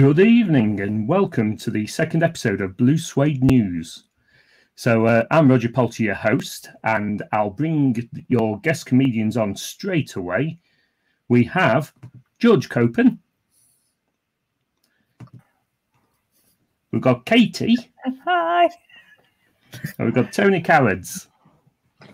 Good evening and welcome to the second episode of Blue Suede News. So, uh, I'm Roger Poulter, your host, and I'll bring your guest comedians on straight away. We have George Coppen. We've got Katie. Hi. And we've got Tony Cowards.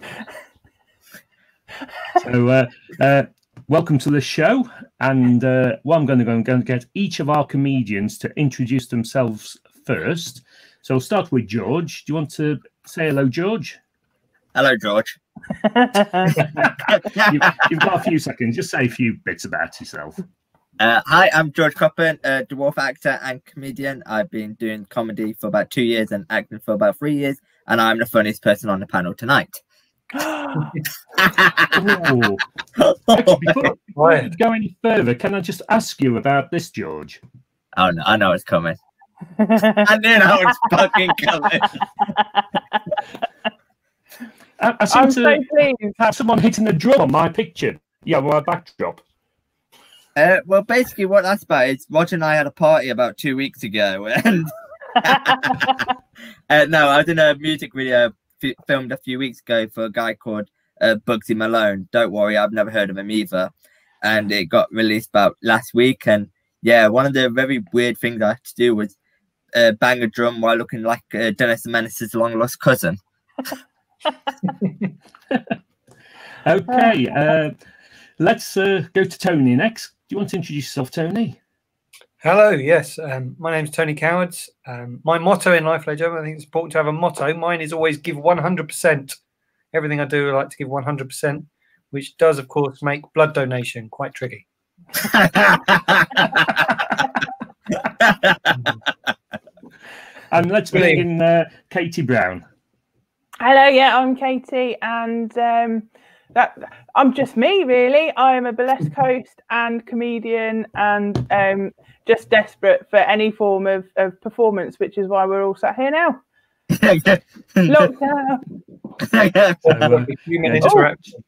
So, uh, uh, welcome to the show. And uh, what I'm going to go, I'm going to get each of our comedians to introduce themselves first. So, we'll start with George. Do you want to say hello, George? Hello, George. You've, you've got a few seconds. Just say a few bits about yourself. Uh, hi, I'm George Coppen, a dwarf actor and comedian. I've been doing comedy for about two years and acting for about three years, and I'm the funniest person on the panel tonight. Oh. Actually, before, before we go any further, can I just ask you about this, George? Oh no, I know it's coming. I knew that was fucking coming. I, I seem I'm to so pleased. have someone hitting a drum on my picture. Yeah, my backdrop. Uh, well, basically, what that's about is Roger and I had a party about two weeks ago, and uh, no, I was in a music video f- filmed a few weeks ago for a guy called uh, Bugsy Malone. Don't worry, I've never heard of him either, and it got released about last week. And yeah, one of the very weird things I had to do was uh, bang a drum while looking like uh, Dennis the Menace's long lost cousin. Okay, uh, let's uh, go to Tony next. Do you want to introduce yourself, Tony? Hello, yes. Um, my name's Tony Cowards. Um, my motto in life, Ledger, I think it's important to have a motto. Mine is always give 100%. Everything I do, I like to give 100%, which does, of course, make blood donation quite tricky. And let's bring in uh, Katie Brown. Hello, yeah, I'm Katie, and um, that I'm just me, really. I am a burlesque host and comedian, and um, just desperate for any form of, of performance, which is why we're all sat here now. Lockdown. So, Human yeah, just- interaction.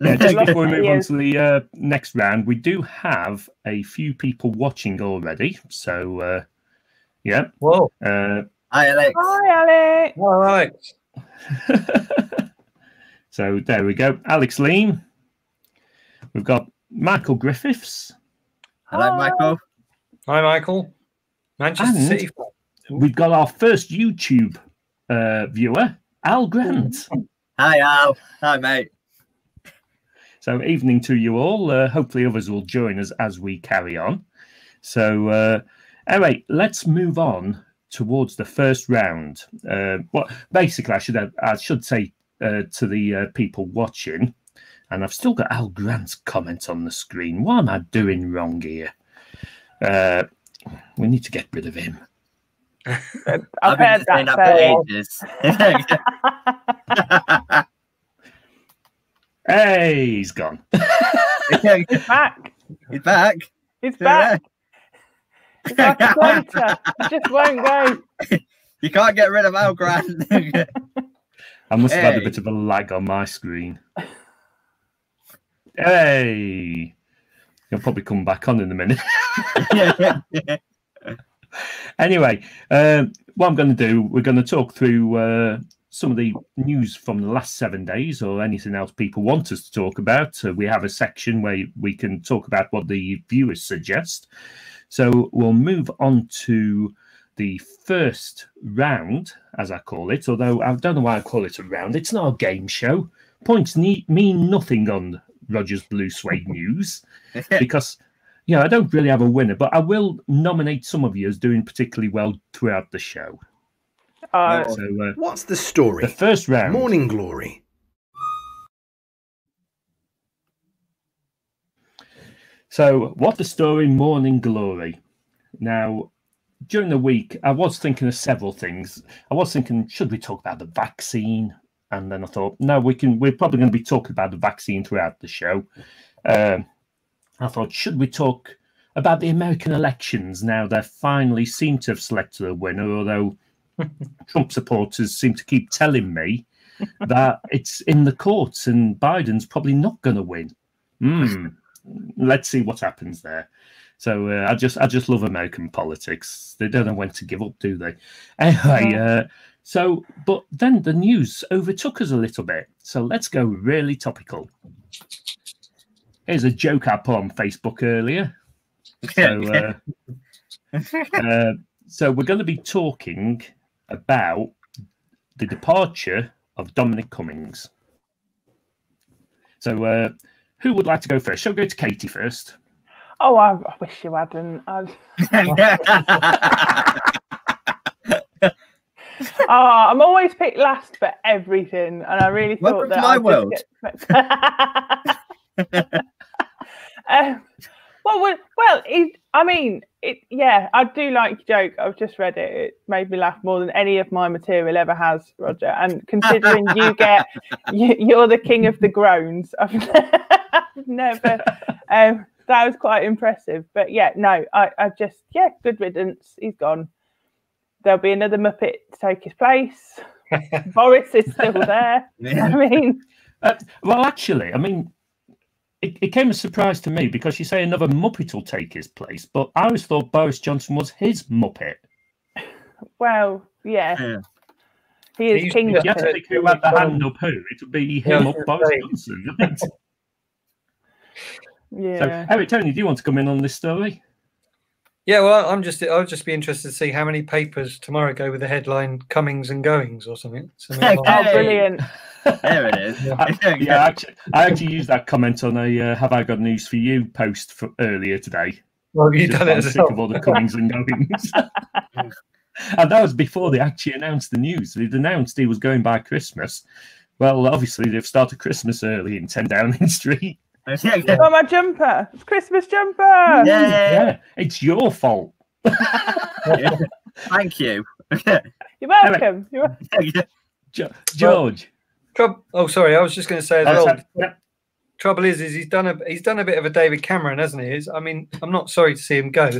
yeah, just before we move on to the uh, next round, we do have a few people watching already. So, uh, yeah. Whoa. Uh, Hi, Alex. Hi, Alex. All right. So there we go. Alex Lean. We've got Michael Griffiths. Hello, Hi. Michael. Hi, Michael. Manchester And- City. We've got our first YouTube uh, viewer, Al Grant. Hi, Al. Hi, mate. So, evening to you all. Uh, hopefully, others will join us as we carry on. So, uh, anyway, let's move on towards the first round. Uh, what basically, I should have, I should say uh, to the uh, people watching, and I've still got Al Grant's comment on the screen. What am I doing wrong here? Uh, we need to get rid of him. I've heard saying that. for ages. Hey, he's gone. He's back. He's back. He's back. He's like a floater. He just won't go. You can't get rid of Al Grant. I must have had a bit of a lag on my screen. Hey, he'll probably come back on in a minute. anyway, um, what I'm going to do, we're going to talk through uh, some of the news from the last seven days or anything else people want us to talk about. Uh, we have a section where we can talk about what the viewers suggest. So we'll move on to the first round, as I call it, although I don't know why I call it a round. It's not a game show. Points ne- mean nothing on Rogers Blue Suede News because you know I don't really have a winner, but I will nominate some of you as doing particularly well throughout the show. Oh, So uh, What's the story? the first round, Morning Glory. So, what the story, Morning Glory. Now, during the week, I was thinking of several things. I was thinking, should we talk about the vaccine? And then I thought, no, we can. We're probably going to be talking about the vaccine throughout the show. Um, I thought, should we talk about the American elections? Now they finally seem to have selected a winner, although Trump supporters seem to keep telling me that it's in the courts and Biden's probably not going to win. Hmm. Let's see what happens there. So uh, I just I just love American politics. They don't know when to give up, do they? Anyway, uh, so but then the news overtook us a little bit. So let's go really topical. Here's a joke I put on Facebook earlier. So, uh, uh, so we're going to be talking about the departure of Dominic Cummings. So, uh, who would like to go first? Shall we go to Katie first? Oh, I, I wish you hadn't. Oh, I'm always picked last for everything, and I really thought Welcome that to my world. Get... um, well, well, well it, I mean, it. Yeah, I do like your joke. I've just read it. It made me laugh more than any of my material ever has, Roger. And considering you get, you, you're the king of the groans. I've, I've never. Um, that was quite impressive. But yeah, no, I, I just yeah, good riddance. He's gone. There'll be another Muppet to take his place. Boris is still there. I mean, Uh, well, actually, I mean, it, it came as a surprise to me because you say another Muppet will take his place, but I always thought Boris Johnson was his Muppet. well, yeah, Yeah. he is He's- king of you had to pick who had the hand up who, it would be him Yeah, I or Boris. Johnson. I think. Yeah. So, Eric, Tony, do you want to come in on this story? Yeah, well, I'm just I'll just be interested to see how many papers tomorrow go with the headline "Comings and Goings" or something. something like oh, brilliant! there it is. I, yeah, I actually, I actually used that comment on a uh, "Have I Got News for You" post for earlier today. Well, you Just done it I'm as sick of all the comings and goings. and that was before they actually announced the news. They'd announced he was going by Christmas. Well, obviously they've started Christmas early in 10 Downing Street. Got my jumper. It's Christmas jumper. Yeah. Yeah, it's your fault. Thank you. You're welcome. You're... Jo- George. Troub- oh, sorry, I was just going to say as Oh, well. yeah, Trouble is, is he's done a he's done a bit of a David Cameron, hasn't he? He's- I mean, I'm not sorry to see him go,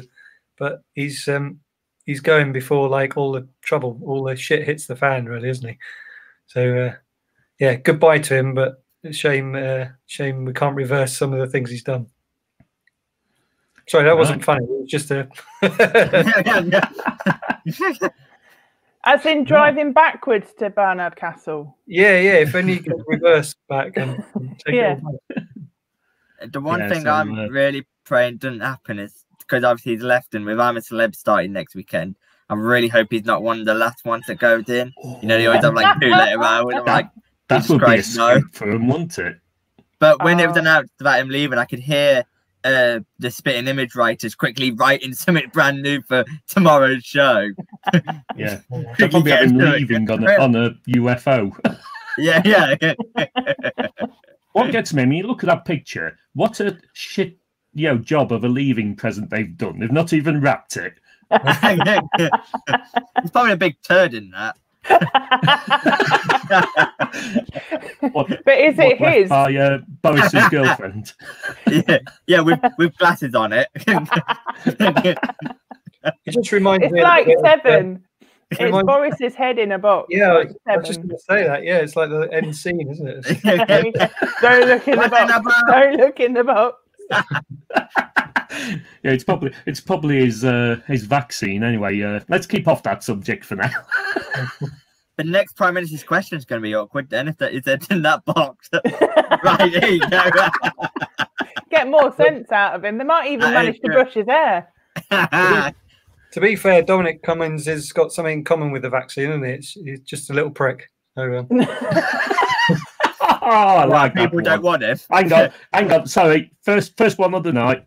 but he's um he's going before like all the trouble, all the shit hits the fan, really, isn't he? So uh, yeah, goodbye to him, but shame uh, shame we can't reverse some of the things he's done. Sorry, that wasn't funny. It was just a As in driving backwards to Barnard Castle. yeah, yeah. If only you could reverse back and take Yeah. it all. The one Yeah, thing I'm uh, really praying doesn't happen is because obviously he's left, and with I'm a Celeb starting next weekend, I really hope he's not one of the last ones that goes in. You know, they always have like two later hours. I'm like, That Jesus would be a no. for him, wouldn't it? but when it was Oh. announced about him leaving, I could hear uh, the spitting image writers quickly writing something brand new for tomorrow's show. Yeah. They'll probably get have him leaving on a, on a UFO. Yeah, yeah. What gets me, I mean, look at that picture. What a shit, you know, job of a leaving present they've done. They've not even wrapped it. He's probably a big turd in that. What, But is what it left his? By uh, Boris's girlfriend. Yeah, yeah, with with glasses on it. It just reminds It's me. a like little bit of, seven. It's reminds- Boris's head in a box. Yeah, like I was just going to say that. Yeah, it's like the end scene, isn't it? Don't look in the What's in box. the box? Don't look in the box. yeah, it's probably it's probably his uh, his vaccine. Anyway, uh, let's keep off that subject for now. the next prime minister's question is going to be awkward. Then if that is it in that box, right? Here you go. Get more sense out of him. They might even That manage to brush his hair. To be fair, Dominic Cummings has got something in common with the vaccine, isn't it? It's, he's just a little prick. So, um, oh, I like that People don't one. want it. Hang on, hang on. Sorry, first first one of the night.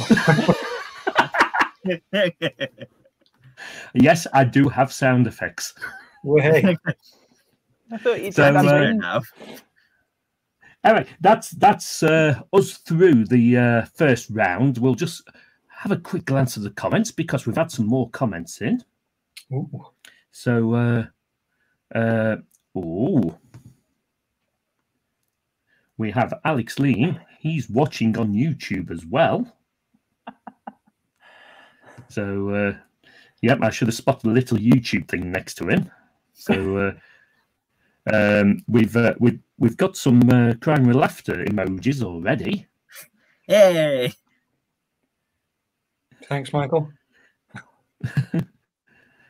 Yes, I do have sound effects. well, hey, I thought you'd So, said uh, now. Anyway, that's that's uh, us through the uh, first round. We'll just have a quick glance at the comments because we've had some more comments in. Ooh. So, uh, uh, ooh, we have Alex Lean. He's watching on YouTube as well. So, uh, yep, I should have spotted a little YouTube thing next to him. So, uh, um, we've uh, we've we've got some uh, crying with laughter emojis already. Yay! Thanks, Michael.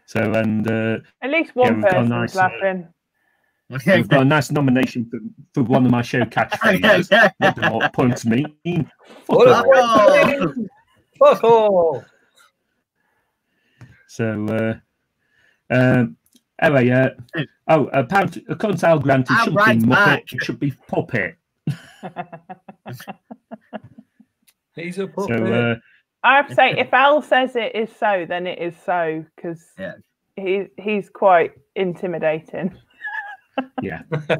So, and uh, At least one we've got a person's nice, uh, laughing. we've got a nice nomination for, for one of my show catchphrases. what do what points mean? Fuck What off. a- Fuck all. So, uh, um, anyway, uh, oh, apparently, according to Al Grant, it Al shouldn't be Grant's Muppet, it should be Puppet. He's a So, puppet. uh, I have to say, if Al says it is so, then it is so because Yeah. he he's quite intimidating. yeah.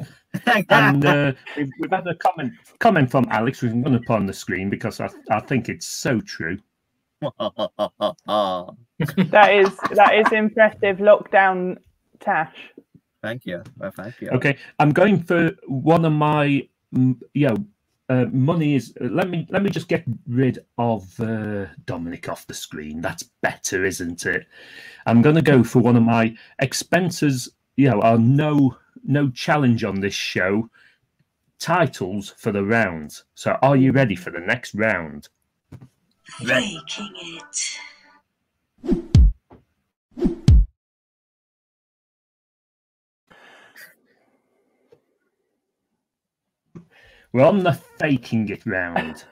And uh, we've, we've had a comment comment from Alex, which I'm going to put on the screen because I, I think it's so true. That is that is impressive. Lockdown Tash. thank you. Well, thank you. Okay, I'm going for one of my, you know, uh, money is. uh, let me let me just get rid of uh, Dominic off the screen. That's better, isn't it? I'm going to go for one of my expenses. You know, are no no challenge on this show. Titles for the round. So, are you ready for the next round? Faking it. We're on the faking it round.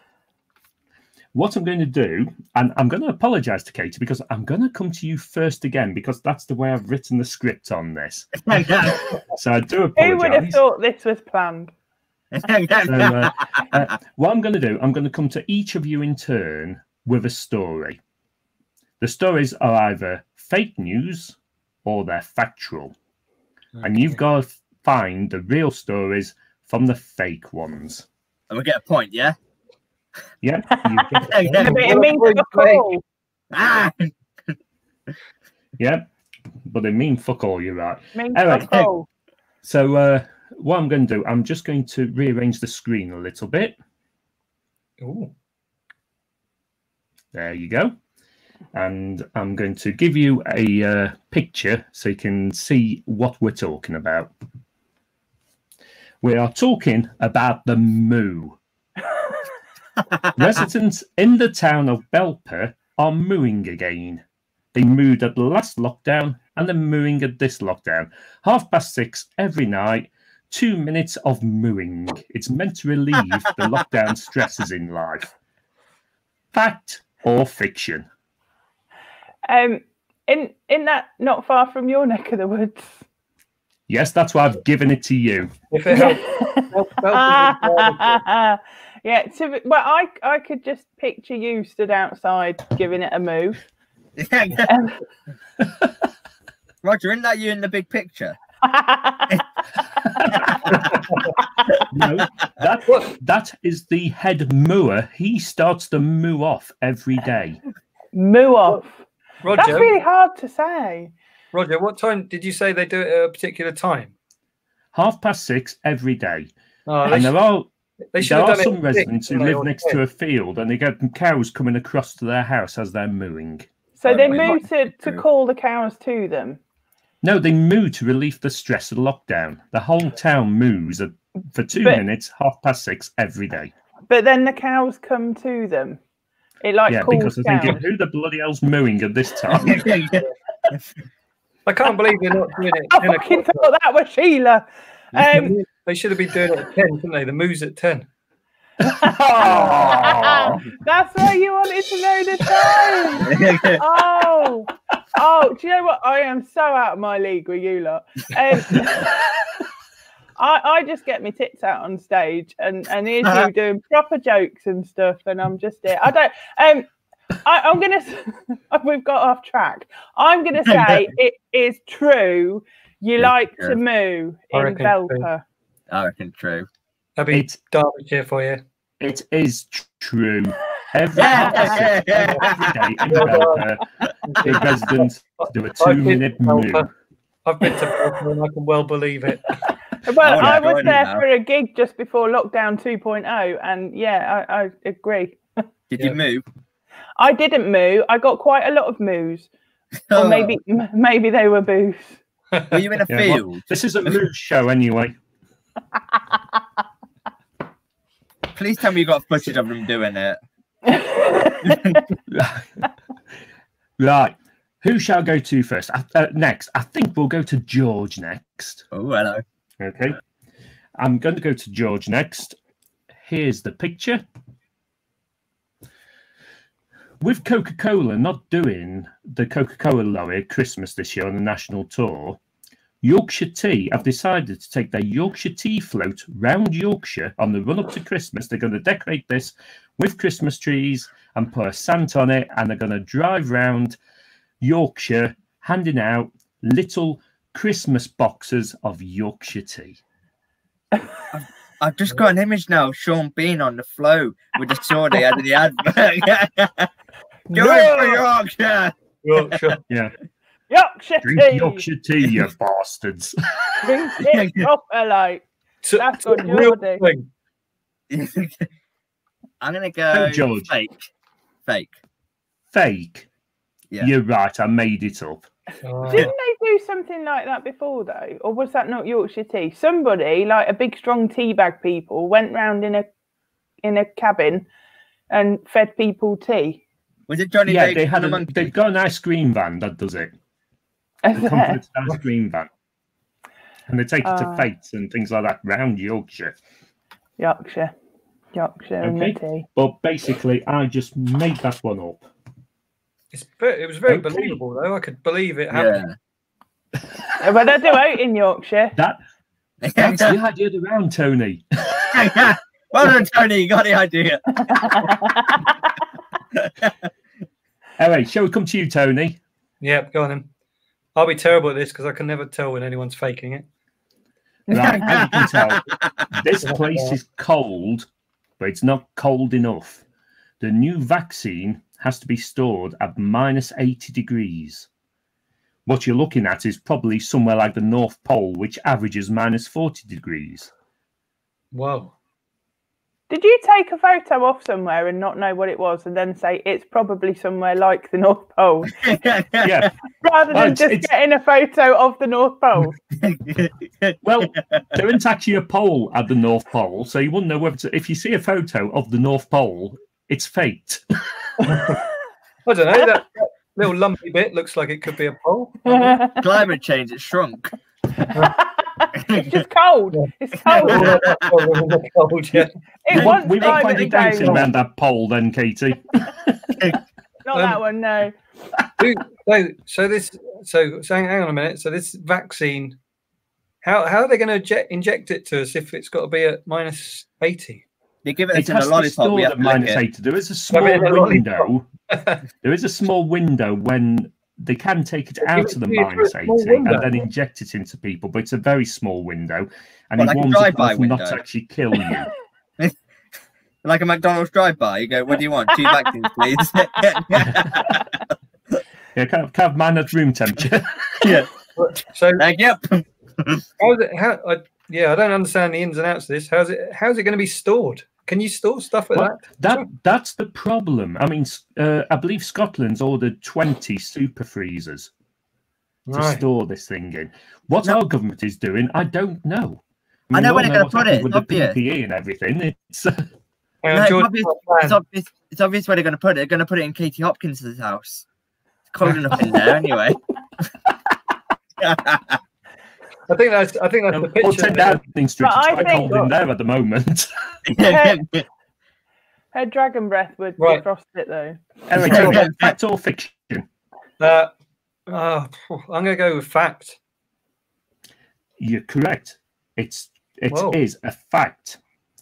What I'm going to do, and I'm going to apologize to Katie because I'm going to come to you first again because that's the way I've written the script on this. So I do apologize. Who would have thought this was planned? So, uh, uh, what I'm going to do, I'm going to come to each of you in turn with a story. The stories are either fake news or they're factual. And you've got to find the real stories from the fake ones. and we get a point, yeah? Yeah? Yeah, but it means fuck. Ah! yeah? But they mean fuck all, you're right. Means Anyway, fuck all. So uh, what I'm going to do, I'm just going to rearrange the screen a little bit. Ooh. There you go. And I'm going to give you a uh, picture so you can see what we're talking about. We are talking about the moo. Residents in the town of Belper are mooing again. They mooed at the last lockdown and they're mooing at this lockdown. Half past six every night, two minutes of mooing. It's meant to relieve the lockdown stresses in life. Fact or fiction? Um, in in that not far from your neck of the woods. Yes, that's why I've given it to you. If it helps, helps, helps yeah. To, be- well, I I could just picture you stood outside giving it a move. Um, Roger, isn't that you in the big picture? No, that that is the head mooer. He starts to moo off every day. moo off. Roger, That's really hard to say. Roger, what time did you say they do it at a particular time? Half past six every day. Oh, And there are they there are some residents six, who live next to a field and they get cows coming across to their house as they're mooing. So Oh, they we moo to, to call the cows to them. No, they moo to relieve the stress of lockdown. The whole town moos for two But- minutes, half past six every day. But then the cows come to them. It like yeah, because they're thinking, who the bloody hell's mooing at this time? I can't believe they're not doing it. I at 10 fucking o'clock. thought that was Sheila. Um, they should have been doing it at 10, shouldn't they? The moves at 10. Oh. that's why you wanted to know the time. Oh, oh, do you know what? I am so out of my league with you lot. Um, I, I just get my tits out on stage, and and here's you doing proper jokes and stuff, and I'm just there. I don't. Um, I, I'm gonna. We've got off track. I'm gonna say it is true. You It's like true. to moo I in reckon. Belper. I reckon true. That'd be It's Derbyshire for you. It is true. Every, every day in Belper, the residents do a I've been two-minute to moo. Belper. I've been to Belper and I can well believe it. Well, wanna I was there now. for a gig just before lockdown 2.0, and yeah, I, I agree. Did Yeah. you move? I didn't move. I got quite a lot of moves, or maybe maybe they were boos. Were you in a Yeah, well- field? This is a moo show anyway. Please tell me you got footage of them doing it. Right. Who shall go to first? Uh, next, I think we'll go to George next. Oh, hello. Okay. I'm going to go to George next. Here's the picture. With Coca Cola not doing the Coca Cola lorry Christmas this year on the national tour, Yorkshire Tea have decided to take their Yorkshire Tea float round Yorkshire on the run up to Christmas. They're going to decorate this with Christmas trees and put a Santa on it, and they're going to drive round Yorkshire handing out little Christmas boxes of Yorkshire Tea. I've just got an image now. of Sean Bean on the flow with the sword he had in the advert. Go in for Yorkshire. Yorkshire. Yeah. Yorkshire Drink tea. Yorkshire tea, you bastards. Drink it proper, like. To- That's to what a you're real doing. thing. I'm gonna go George. fake. Fake. Fake. Yeah. You're right. I made it up. Oh, Didn't they do something like that before though? Or was that not Yorkshire tea? Somebody, like a big strong teabag people, went round in a in a cabin and fed people tea. Was it Johnny yeah, Vegas they had and the a, they've got an ice cream van that does it. A comfort ice cream van. And they take it to Ah. fetes and things like that round Yorkshire. Yorkshire. Yorkshire and Okay. the tea. But basically, I just made that one up. it's, it was very Okay. believable, though. I could believe it happened. Yeah. But I do out in Yorkshire. That that's the idea of the round, Tony. well done, Tony. You got the idea. Anyway, shall we come to you, Tony? Yep, go on then. I'll be terrible at this because I can never tell when anyone's faking it. Right, as you can tell, this place is cold, but it's not cold enough. The new vaccine has to be stored at minus 80 degrees. What you're looking at is probably somewhere like the North Pole, which averages minus 40 degrees. Whoa. Did you take a photo off somewhere and not know what it was and then say it's probably somewhere like the North Pole Yeah, rather than it's- just it's- getting a photo of the North Pole? well, there isn't actually a pole at the North Pole, so you wouldn't know whether to, if you see a photo of the North Pole, it's faked. I don't know. That, that little lumpy bit looks like it could be a pole. Climate change, it shrunk. just cold. It's cold. Cold, yeah. It we wants we won't find climate you dancing change. around that pole then, Katie. Not that one, no. So, so this, so, so hang on a minute. So this vaccine, how how are they going to inject, inject it to us if it's got to be at minus eighty? They give it It us in has a to be lollipop. We have at to lick minus it. 80. There is a small mean, a lollipop. window. there is a small window when they can take it out of the Give it to you minus through a 80 window. and then inject it into people, but it's a very small window and What, it like warms drive-by enough not to actually kill you. Like a McDonald's drive-by. You go, what do you want? Two vaccines, please. yeah, can have, can have mine at room temperature. yeah. So Like, yep. how's it? How? I, yeah, I don't understand the ins and outs of this. How's it? How's it going to be stored? Can you store stuff like Well, that? that that's the problem. I mean, uh, I believe Scotland's ordered 20 super freezers to Right. store this thing in. What No. our government is doing, I don't know. I know where they're gonna put it, With it's the obvious. PPE and everything, it's. Uh... No, it's, obvious- It's obvious, it's obvious where they're going to put it. They're going to put it in Katie Hopkins' house. It's cold enough in there anyway. I think that's. I think that's um, the or picture. 10 Downing Street. But It's I quite think- cold in there at the moment. Her dragon breath would Right. defrost it though. anyway, Tony, fact or fiction? Uh, uh, I'm going to go with fact. You're correct. It's it Whoa. is a fact.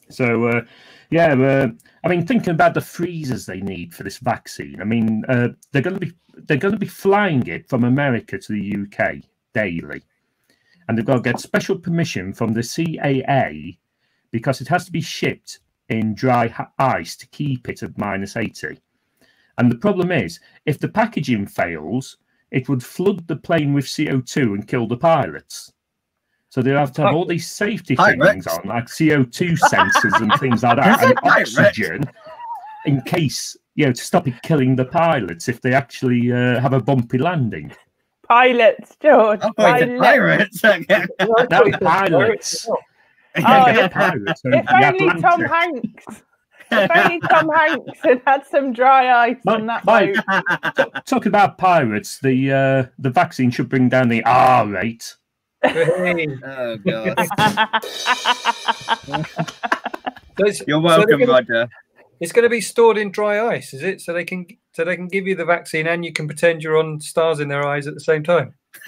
So uh, yeah, uh, I mean, thinking about the freezers they need for this vaccine. I mean, uh, they're going to be they're going to be flying it from America to the UK daily, and they've got to get special permission from the CAA because it has to be shipped in dry ice to keep it at minus eighty. And the problem is, if the packaging fails, it would flood the plane with CO2 and kill the pilots. So they have to have all these safety things on, like CO2 sensors and things like that, and oxygen, in case, you know, to stop it killing the pilots if they actually uh, have a bumpy landing. Pilots, George. Oh, it's pilots. the pirates. No, the pilots. Oh, Yeah, yeah. pirates. If only Tom Hanks if only Tom Hanks had had some dry ice My- on that my- boat. T- Talking about pirates, the uh, the vaccine should bring down the R rate. Hey, Oh god. You're so welcome, gonna- Roger. It's going to be stored in dry ice, is it? So they can so they can give you the vaccine and you can pretend you're on stars in their eyes at the same time.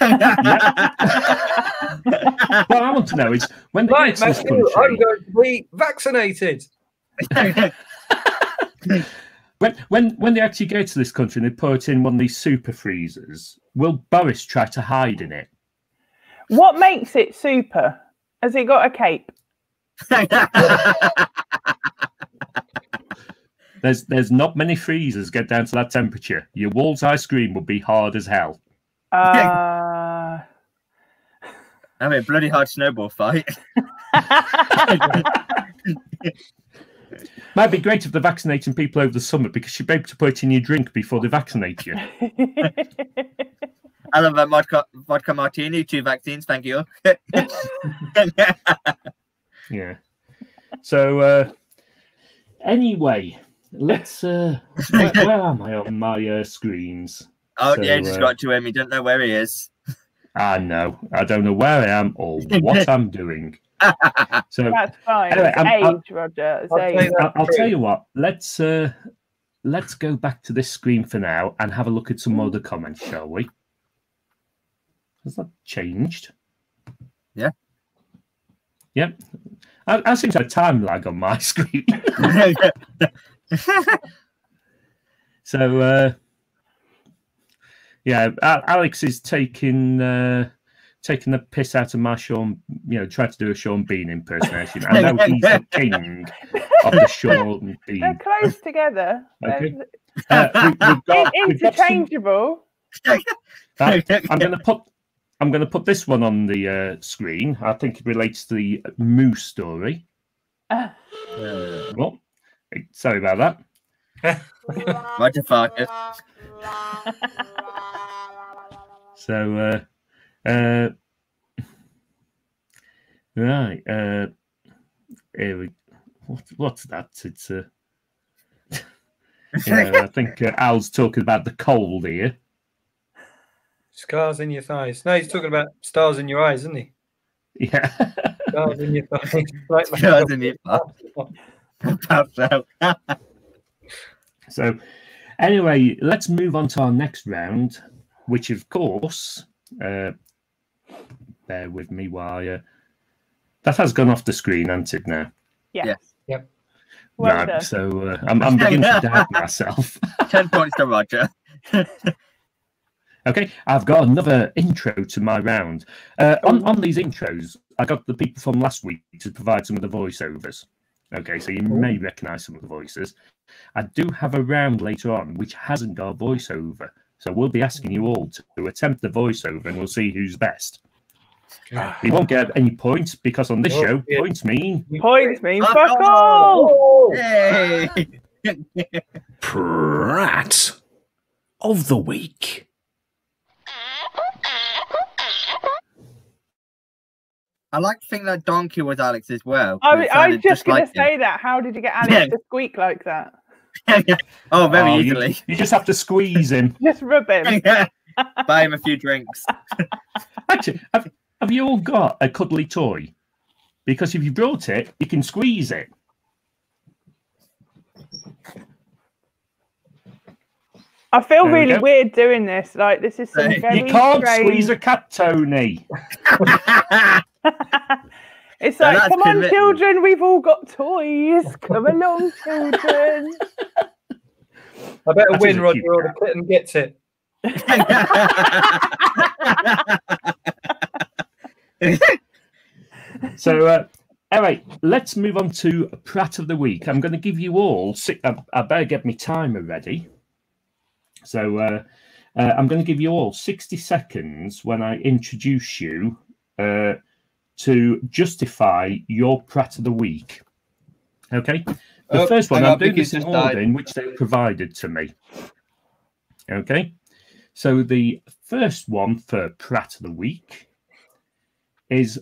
What I want to know is when they Right, get to this Matthew, I'm going to be vaccinated. when, when when they actually go to this country and they put it in one of these super freezers, will Boris try to hide in it? What makes it super? Has it got a cape? There's there's not many freezers get down to that temperature. Your Walls ice cream would be hard as hell. Uh, I mean, bloody hard snowball fight. Might be great if they're vaccinating people over the summer because you'd be able to put it in your drink before they vaccinate you. I love that vodka, vodka martini. Two vaccines, thank you. Yeah. So uh anyway, let's uh where, where am I on my uh, screens? oh, So, yeah, just uh, got to him. He don't know where he is. I know. I don't know where I am or what I'm doing. So That's fine. Anyway, it's I'm- I'm- age, Roger. It's I'll age. tell you I'll, I'll tell you what. Let's uh let's go back to this screen for now and have a look at some other comments, shall we? Has that changed? Yeah. Yep. I, I seem to have a time lag on my screen. So uh, yeah, Alex is taking uh, taking the piss out of my Sean. You know, trying to do a Sean Bean impersonation. I know he's the king of the Sean Bean. They're close together. Okay. Uh, we, have got, in- we've got some- interchangeable. that- I'm going to put I'm going to put this one on the uh, screen. I think it relates to the Moose story. Uh, Well, sorry about that. Roger Farkas. So, uh, uh, right, uh, here we, what, what's that? It's, uh, you know, I think uh, Al's talking about the cold here. Scars in your thighs. No, he's talking about stars in your eyes, isn't he? Yeah. Stars in your thighs. Like, Stars in your Pass out. so, anyway, let's move on to our next round, which, of course, uh, bear with me while uh, that has gone off the screen, hasn't it now? yeah. Yeah. Well right, done. so uh, I'm, I'm beginning to doubt myself. Ten points to Roger. Okay, I've got another intro to my round. Uh, on, on these intros, I got the people from last week to provide some of the voiceovers. Okay, so you may recognize some of the voices. I do have a round later on which hasn't got a voiceover. So we'll be asking you all to attempt the voiceover and we'll see who's best. You won't get any points because on this Oh, show, yeah. points mean Points mean Fuck fuck all. Hey! Prat of the week. I like to think that Donkey was Alex as well. I, 'cause was- I was sounded just going like to say that. How did you get Alex Yeah. to squeak like that? him. oh, very Oh, you- easily. You, just have to squeeze him. Just rub him. Buy him a few drinks. Actually, have, have you all got a cuddly toy? Because if you brought it, you can squeeze it. I feel There really go. weird doing this. Like this is some You very You can't strange. squeeze a cat, Tony. It's like, that's come on, children, we've all got toys. Come along, children. I better That is win, Roger, or the kitten gets it. So, uh, all right, let's move on to Pratt of the Week. I'm going to give you all. Six, I, I better get my timer ready. So, uh, uh, I'm going to give you all 60 seconds when I introduce you uh, to justify your Pratt of the Week. Okay? The Oh, first one, I'm doing this in died. order in which they provided to me. Okay? So, the first one for Pratt of the Week is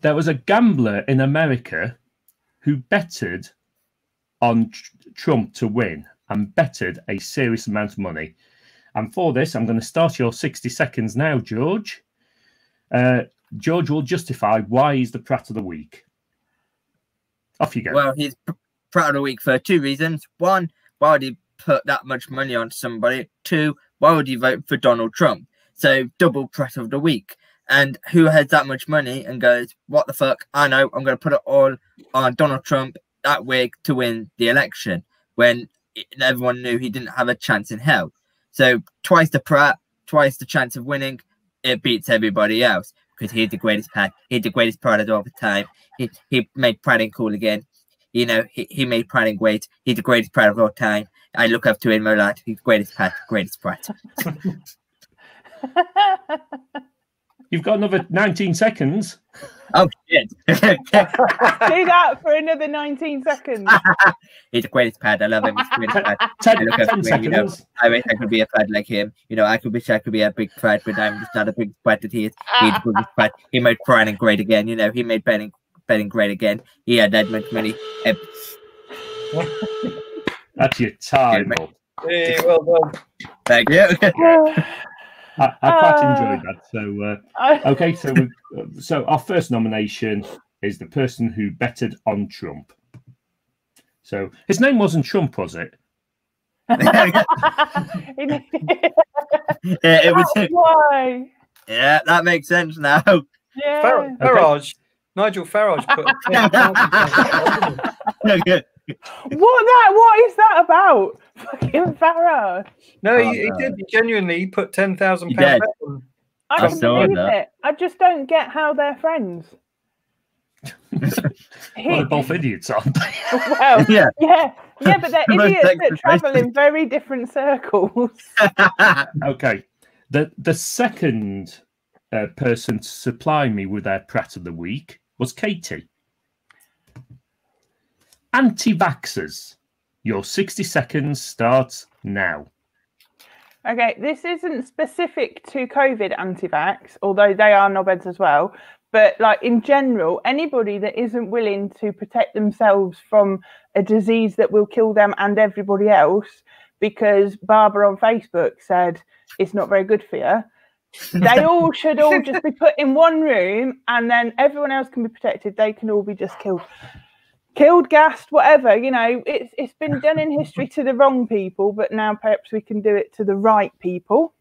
there was a gambler in America who betted on Trump to win and betted a serious amount of money. And for this, I'm going to start your 60 seconds now, George. Uh, George will justify why he's the Pratt of the Week. Off you go. Well, he's pr- proud of the week for two reasons. One, why would he put that much money on somebody? Two, why would he vote for Donald Trump? So double proud of the week. And who has that much money and goes, what the fuck? I know, I'm going to put it all on Donald Trump that week to win the election when everyone knew he didn't have a chance in hell. So twice the Pratt, twice the chance of winning, it beats everybody else because he's the greatest Pat. He's the greatest product of all the time. He, he made Pratt cool again. You know, he, he made Pratt great. He's the greatest Pratt of all time. I look up to him a lot. He's the greatest Pat, greatest Pratt. You've got another 19 seconds. Oh shit! Do that for another 19 seconds. he's the greatest pad. I love him. He's the greatest Pat. I 10, look up 10 to him, you know. seconds. I wish I could be a pad like him. You know, I could wish I could be a big pad, but I'm just not a big pad that he is. He's the biggest Pratt. He made Brian great again. You know, he made betting betting great again. He had that much money. That's your time. Hey, well done. Thank you. I, I quite Ah. enjoyed that. So, uh, I- okay, so we, so our first nomination is the person who betted on Trump. So his name wasn't Trump, was it? yeah, it was. That's why. Yeah, that makes sense now. Yeah. Far- Farage. Nigel Farage put a 10,000 What that? What is that about? Fucking Farage. No, Oh, he, he did. He genuinely put ten thousand He pounds. I I can believe that. it. I just don't get how they're friends. Well, they're both idiots, aren't they? well, Yeah. yeah, yeah, but they're idiots that travel in very different circles. Okay. The the second uh, person to supply me with their Pratt of the Week was Katie. Anti vaxxers. Your 60 seconds starts now. Okay, this isn't specific to COVID anti-vax, although they are knobheads as well. But like in general, anybody that isn't willing to protect themselves from a disease that will kill them and everybody else, because Barbara on Facebook said it's not very good for you, they all should all just be put in one room, and then everyone else can be protected. They can all be just killed, killed, gassed, whatever. You know, it's it's been done in history to the wrong people, but now perhaps we can do it to the right people.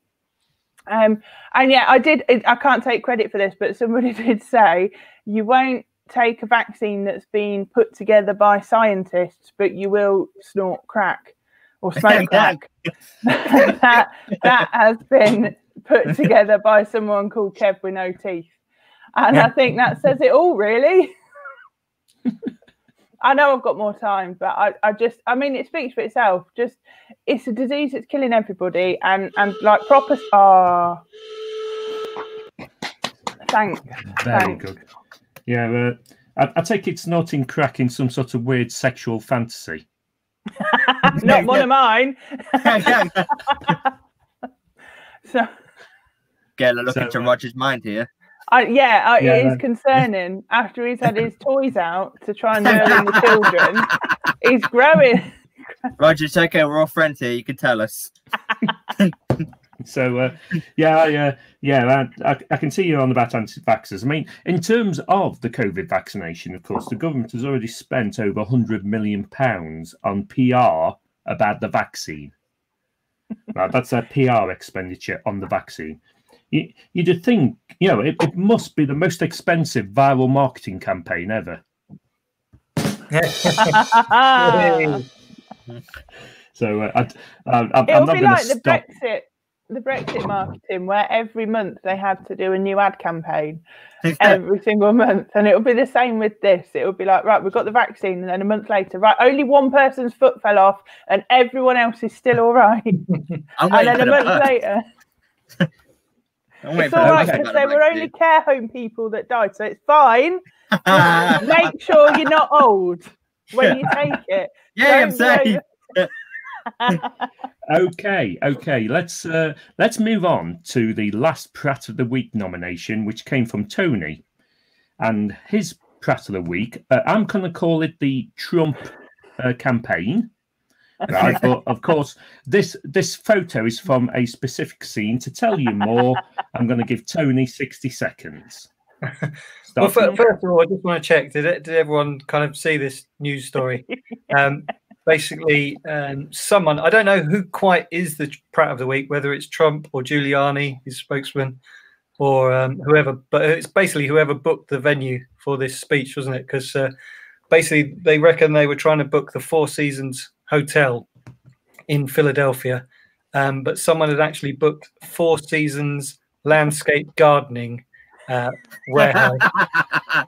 Um, and yeah, I did. I can't take credit for this, but somebody did say you won't take a vaccine that's been put together by scientists, but you will snort crack or smoke crack. that that has been put together by someone called Kev with no teeth, and I think that says it all, really. I know I've got more time, but I, I just, I mean, it speaks for itself. Just, it's a disease that's killing everybody, and and like proper. Ah, thank. Very Thanks. good. Yeah, uh, I, I take it's not in cracking some sort of weird sexual fantasy. Not one of mine. So, Get a look So, into uh, Roger's mind here. I, yeah, I, Yeah, it is concerning. After he's had his toys out to try and lure in the children, he's growing. Roger, it's okay. We're all friends here. You can tell us. So, uh, yeah, I, uh, yeah, I, I, I can see you're on about anti-vaxxers. I mean, in terms of the COVID vaccination, of course, the government has already spent over 100 million pounds on PR about the vaccine. Right, that's a PR expenditure on the vaccine. You, you'd think, you know, it, it must be the most expensive viral marketing campaign ever. So, uh, I, I, I'm, I'm It'll not be going like to the stop. Brexit, the Brexit marketing, where every month they had to do a new ad campaign every single month, and it'll be the same with this. It'll be like, right, we've got the vaccine, and then a month later, right, only one person's foot fell off, and everyone else is still all right. And then a month bus. later, I'm waiting it's for all the because about they were only care home people that died, so it's fine. Make sure you're not old when you take it. yeah, I'm saying. Okay, okay. Let's uh, let's move on to the last Prat of the Week nomination, which came from Tony, and his Prat of the Week. Uh, I'm going to call it the Trump uh, campaign. Right, but of course, this this photo is from a specific scene. To tell you more, I'm going to give Tony 60 seconds. Well, Start first of all, I just want to check: did it, did everyone kind of see this news story? Um, basically, um, someone I don't know who quite is the Prat of the week, whether it's Trump or Giuliani, his spokesman, or um, whoever. But it's basically whoever booked the venue for this speech, wasn't it? Because uh, basically, they reckon they were trying to book the Four Seasons Hotel in Philadelphia, um, but someone had actually booked Four Seasons Landscape Gardening uh, warehouse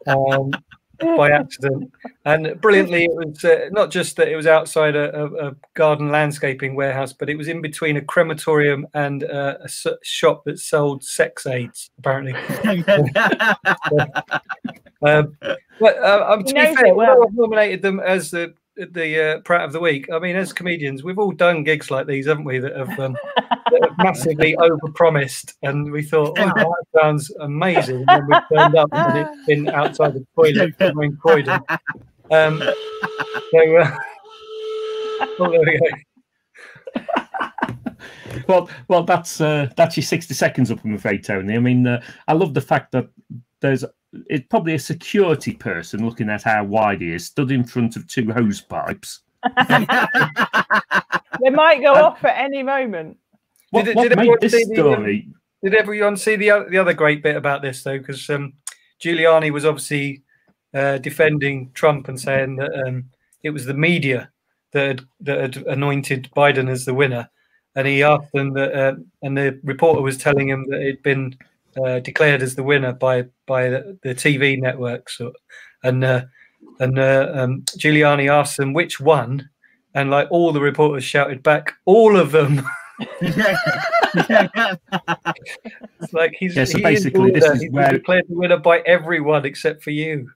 um, by accident. And brilliantly, it was uh, not just that it was outside a, a, garden landscaping warehouse, but it was in between a crematorium and uh, a s- shop that sold sex aids, apparently. Um, but uh, um, to be fair, well. I've nominated them as the the uh, Prat of the Week. I mean, as comedians, we've all done gigs like these, haven't we? That have, um, that have massively overpromised, and we thought, "Oh, that sounds amazing." And then we turned up and it's been outside the toilet in Croydon. Um, so, uh, well, there we go. well, well, that's uh, that's your sixty seconds up. I'm afraid, Tony. I mean, uh, I love the fact that there's it's probably a security person looking at how wide he is, stood in front of two hose pipes. They might go Um, off at any moment. What, Did what did made everyone this see the, um, story? Did everyone see the the other great bit about this though? Because um, Giuliani was obviously uh, defending Trump and saying that um, it was the media that had, that had anointed Biden as the winner, and he asked them that, uh, and the reporter was telling him that it'd been uh, declared as the winner by by the, the TV networks, So- and uh, and uh, um, Giuliani asked them which one, and like all the reporters shouted back, all of them. It's like he's Yeah, so he basically this is He's where- declared the winner by everyone except for you.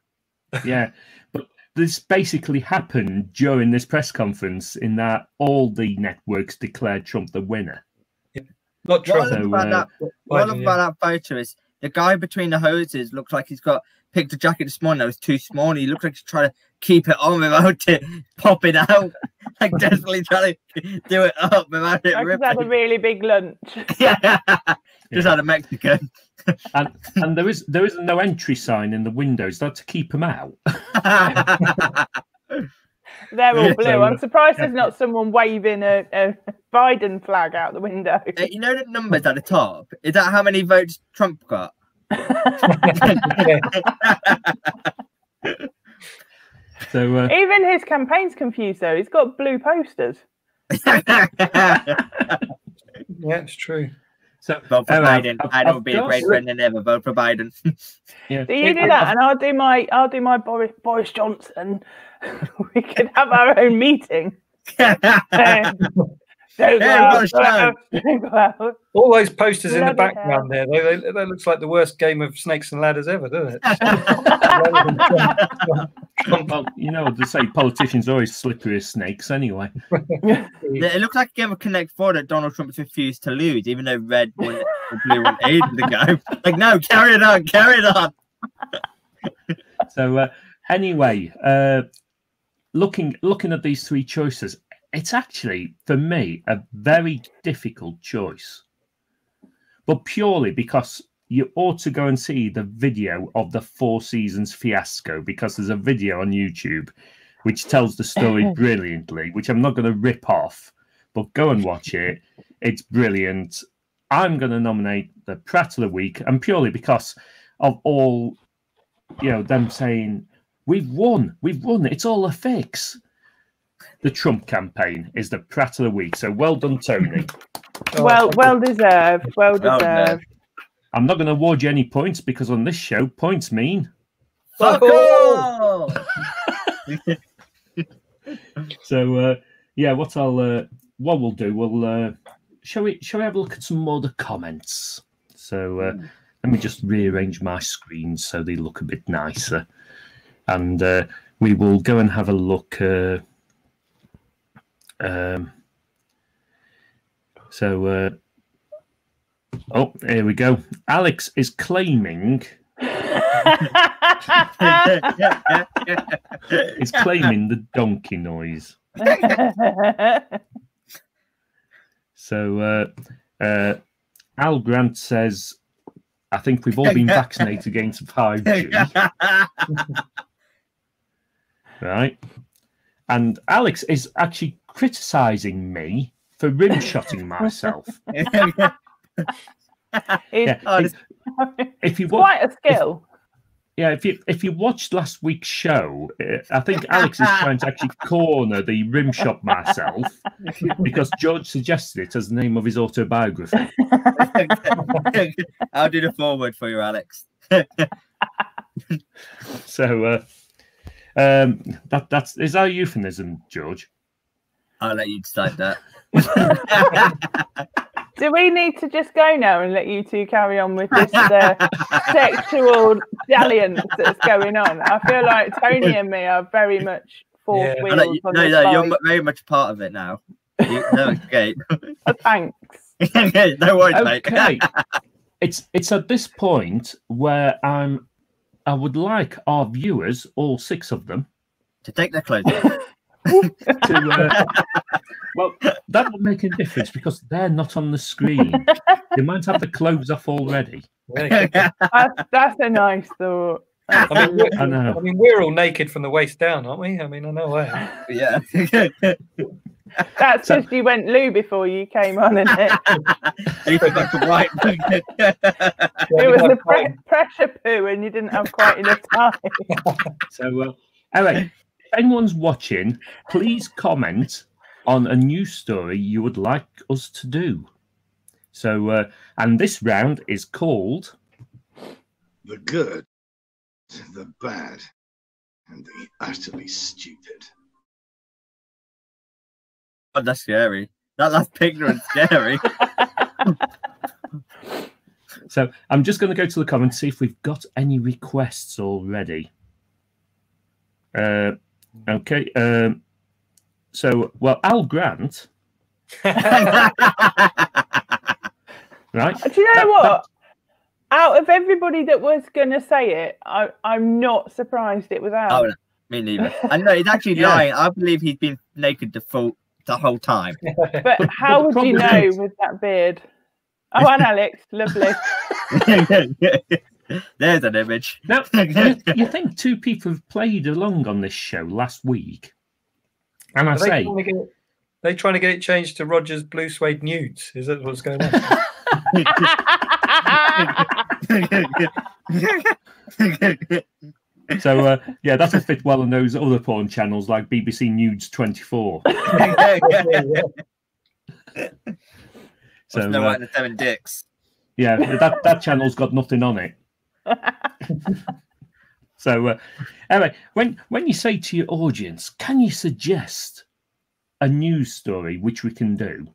Yeah, but this basically happened during this press conference in that all the networks declared Trump the winner. Not What I love about that What I love about that photo is the guy between the hoses looks like he's got picked a jacket this morning that was too small. And he looks like he's trying to keep it on without it popping out, like desperately trying to do it up without it I just had a really big lunch. yeah, just had a Mexican. And and there is there is no entry sign in the windows. That's to keep them out. They're all blue. I'm surprised there's not someone waving a, a Biden flag out the window. Uh, you know the numbers at the top? Is that how many votes Trump got? So uh, Even his campaign's confused though. He's got blue posters. yeah, it's true. so Vote for uh, Biden. I've- I I've don't be a great friend than ever. Vote for Biden. Yeah. Do you do that? And I'll do my I'll do my Boris Boris Johnson. we can have our own meeting. Don't go Hey, out, go out, don't go out. All those posters in the Bloody background there, they, they, that looks like the worst game of snakes and ladders ever, doesn't it? well, you know, they say politicians are always slippery as snakes anyway. Yeah, It looks like a game of Connect Four that Donald Trump refused to lose, even though red won or blue won ages ago. Like, no, carry it on, carry it on. So uh, anyway, uh, looking looking at these three choices, it's actually for me a very difficult choice, but purely because you ought to go and see the video of the Four Seasons fiasco because there's a video on YouTube which tells the story brilliantly, which I'm not going to rip off, but go and watch it. It's brilliant. I'm going to nominate the Prat of the Week, and purely because of all, you know, them saying, We've won, we've won, it's all a fix. The Trump campaign is the prat of the Week. So well done, Tony. Oh, well, well deserved. Well Well done. deserved. I'm not going to award you any points because on this show, points mean. Fuck Oh. So uh, yeah, what I'll uh, what we'll do, we'll uh, shall we shall we have a look at some more of the comments? So uh, let me just rearrange my screen so they look a bit nicer, and uh, we will go and have a look. Uh, um, so uh, oh, here we go. Alex is claiming It's claiming the donkey noise. So uh, uh, Al Grant says, I think we've all been vaccinated against 5G, right? And Alex is actually criticizing me for rim shotting myself. It's Yeah, if, if you watch, quite a skill. yeah, if you if you watched last week's show, uh, I think Alex is trying to actually corner the rim shot myself because George suggested it as the name of his autobiography. I'll do the forward for you, Alex. So uh, um, that that's is that a euphemism, George? I'll let you decide that. Do we need to just go now and let you two carry on with this uh, sexual dalliance that's going on? I feel like Tony and me are very much fourth Yeah. Wheels no, you- on no, this no, you're very much part of it now. You, no, okay. Oh, Thanks. no worries, mate. Okay. it's it's at this point where I'm I would like our viewers, all six of them, to take their clothes off. to uh, well that would make a difference because they're not on the screen. They might have the clothes off already. That's, that's a nice thought. That's I a mean, I know. I mean, we're all naked from the waist down, aren't we? I mean, I know that. yeah. That's So- just you went loo before you came on, and it, you forgot to wipe. it was the pre- pressure poo, and you didn't have quite enough time. So uh, anyway, if anyone's watching, please comment on a news story you would like us to do. So uh, and this round is called the good, the bad, and the utterly stupid. God, that's scary. That last picture is scary. So I'm just going to go to the comments see if we've got any requests already. Uh, okay. Um, so well, Al Grant, right? Do you know That- what? Out of everybody that was going to say it, I, I'm not surprised it was out. Oh, no, me neither. I know he's actually Yeah. lying. I believe he's been naked the full the whole time. But But- how would you know is- with that beard? Oh, and Alex, lovely. There's an image. Now, you, you think two people have played along on this show last week, and I Are they, say, trying get it, they trying to get it changed to Roger's blue suede nudes? Is that what's going on? So uh, yeah, that'll fit well on those other porn channels like BBC Nudes 24. yeah, yeah. So no uh, the seven dicks. yeah, that that channel's got nothing on it. so uh, anyway, when when you say to your audience, can you suggest a news story which we can do?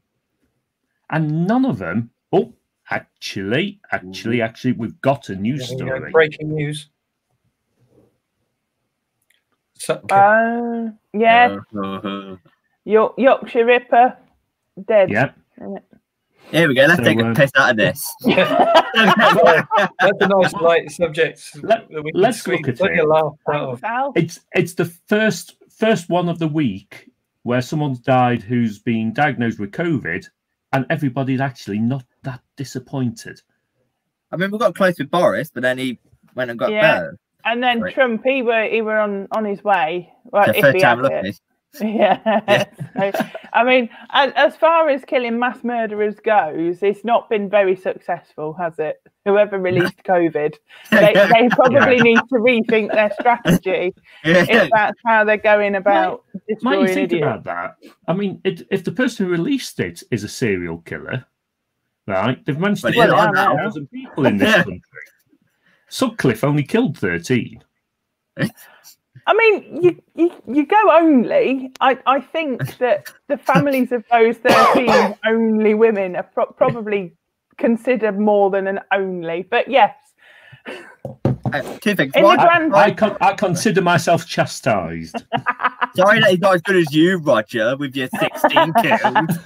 And none of them. Oh, actually, actually, actually, we've got a news There we go, story. Breaking news. So, okay. Uh, yeah, Uh, York, Yorkshire Ripper, dead. Yeah. Here we go. Let's So, take a um, piss out of this. That's a nice light subject. Let, let's squeeze look at plenty it. of laugh out Thanks, It's it's the first first one of the week where someone's died who's been diagnosed with COVID, and everybody's actually not that disappointed. I mean, we got close with Boris, but then he went and got Yeah. better. And then Right. Trump, he were he were on on his way. Well, The if third he time had lucky. it. Yeah. So, I mean, as, as far as killing mass murderers goes, it's not been very successful, has it? Whoever released COVID, they, they probably need to rethink their strategy if that's how they're going about Might you think idiots. about that? I mean, it, if the person who released it is a serial killer, right? They've managed to kill yeah, a I know. thousand people in this Yeah. country. Sutcliffe only killed thirteen. I mean, you, you you go only. I, I think that the families of those 13 only women are pro- probably considered more than an only. But yes, Uh, two things. In the One, grand- I, con- I consider myself chastised. sorry that he's not as good as you, Roger, with your 16 kills.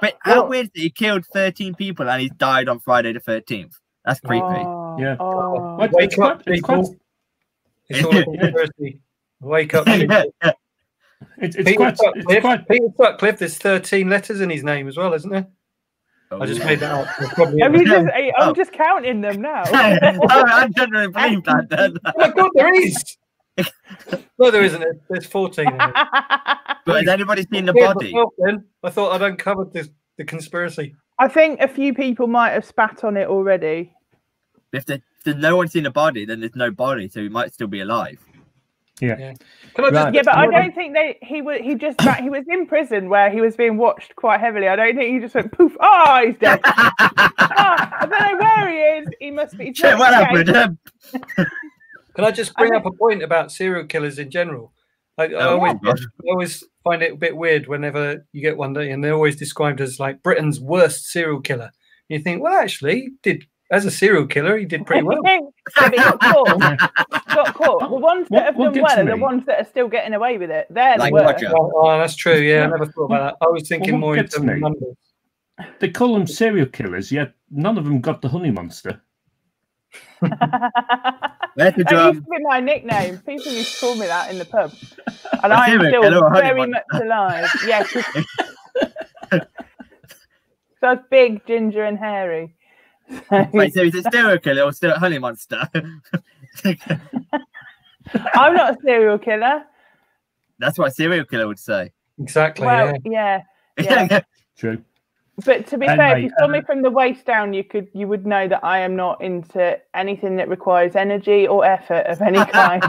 But how Well- weird that he killed 13 people and he's died on Friday the 13th? That's creepy. Oh, Yeah. Oh. What- Wake up, quite- it's quite- people. It's all a conspiracy. Wake up. people. It's, it's Peter, quite. It's quite. Peter Sutcliffe, there's 13 letters in his name as well, isn't there? Oh, I just made that up. There's probably Have you oh just, I'm Oh. just counting them now. I don't really believe that. Then. Oh my god, there is! no, there isn't. There's- There's 14. in. But has anybody seen the body? I thought I'd uncovered the, the conspiracy. I think a few people might have spat on it already. If, there, if there's no one seen the body, then there's no body, so he might still be alive. Can I just, Right. Yeah, but I don't think they. He was. He just. He was in prison where he was being watched quite heavily. I don't think he just went poof. Oh, he's dead. oh, I don't know where he is. He must be. he's Shit, not what happened? Can I just bring up a point about serial killers in general? I, I, Oh, always, gosh. I always find it a bit weird whenever you get one day, and they're always described as like Britain's worst serial killer. And you think, well, actually, did as a serial killer, he did pretty well. Yeah, got caught. got caught. The ones that What- have what done well are the ones that are still getting away with it. They're Like the worst. Roger. Oh, oh, that's true. Yeah, I never thought about that. I was thinking what more in terms of me- numbers. They call them serial killers, yet none of them got the honey monster. Where's the That used to be my nickname. People used to call me that in the pub, and I am still killer very monster? much alive. Yeah, 'cause- so it's big, ginger, and hairy. So, Wait, so is it serial killer or still a honey monster? I'm not a serial killer. That's what a serial killer would say. Exactly. Well, yeah. yeah. Yeah. True. But to be And fair, if you saw me from the waist down, you could you would know that I am not into anything that requires energy or effort of any kind.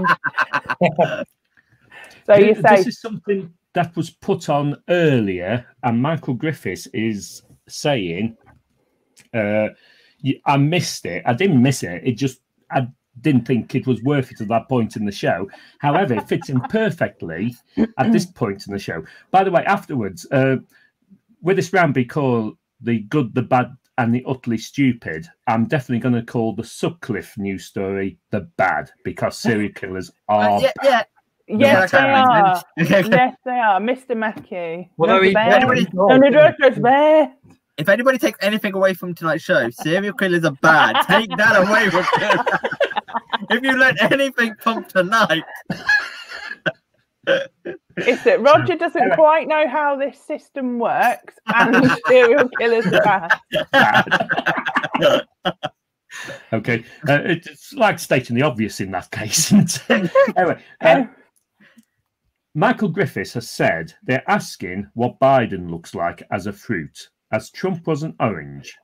so you Th- say This is something that was put on earlier, and Michael Griffiths is saying, uh, y- "I missed it. I didn't miss it. It just I didn't think it was worth it at that point in the show. However, it fits in perfectly at this point in the show. By the way, afterwards, uh, with this round be called the good, the bad, and the utterly stupid, I'm definitely going to call the Sutcliffe news story the bad because serial killers are Uh, yeah, yeah. yes, they are. yes, they are. Mr. Mackey. Well, Not he- the bear. Anybody- Not the director's bear. If anybody takes anything away from tonight's show, serial killers are bad. Take that away from them. if you learn anything from tonight, It's that Roger doesn't quite know how this system works, and serial killers are bad. Okay, uh, it's like stating the obvious in that case. anyway, uh, Um, Michael Griffiths has said they're asking what Biden looks like as a fruit, as Trump was an orange.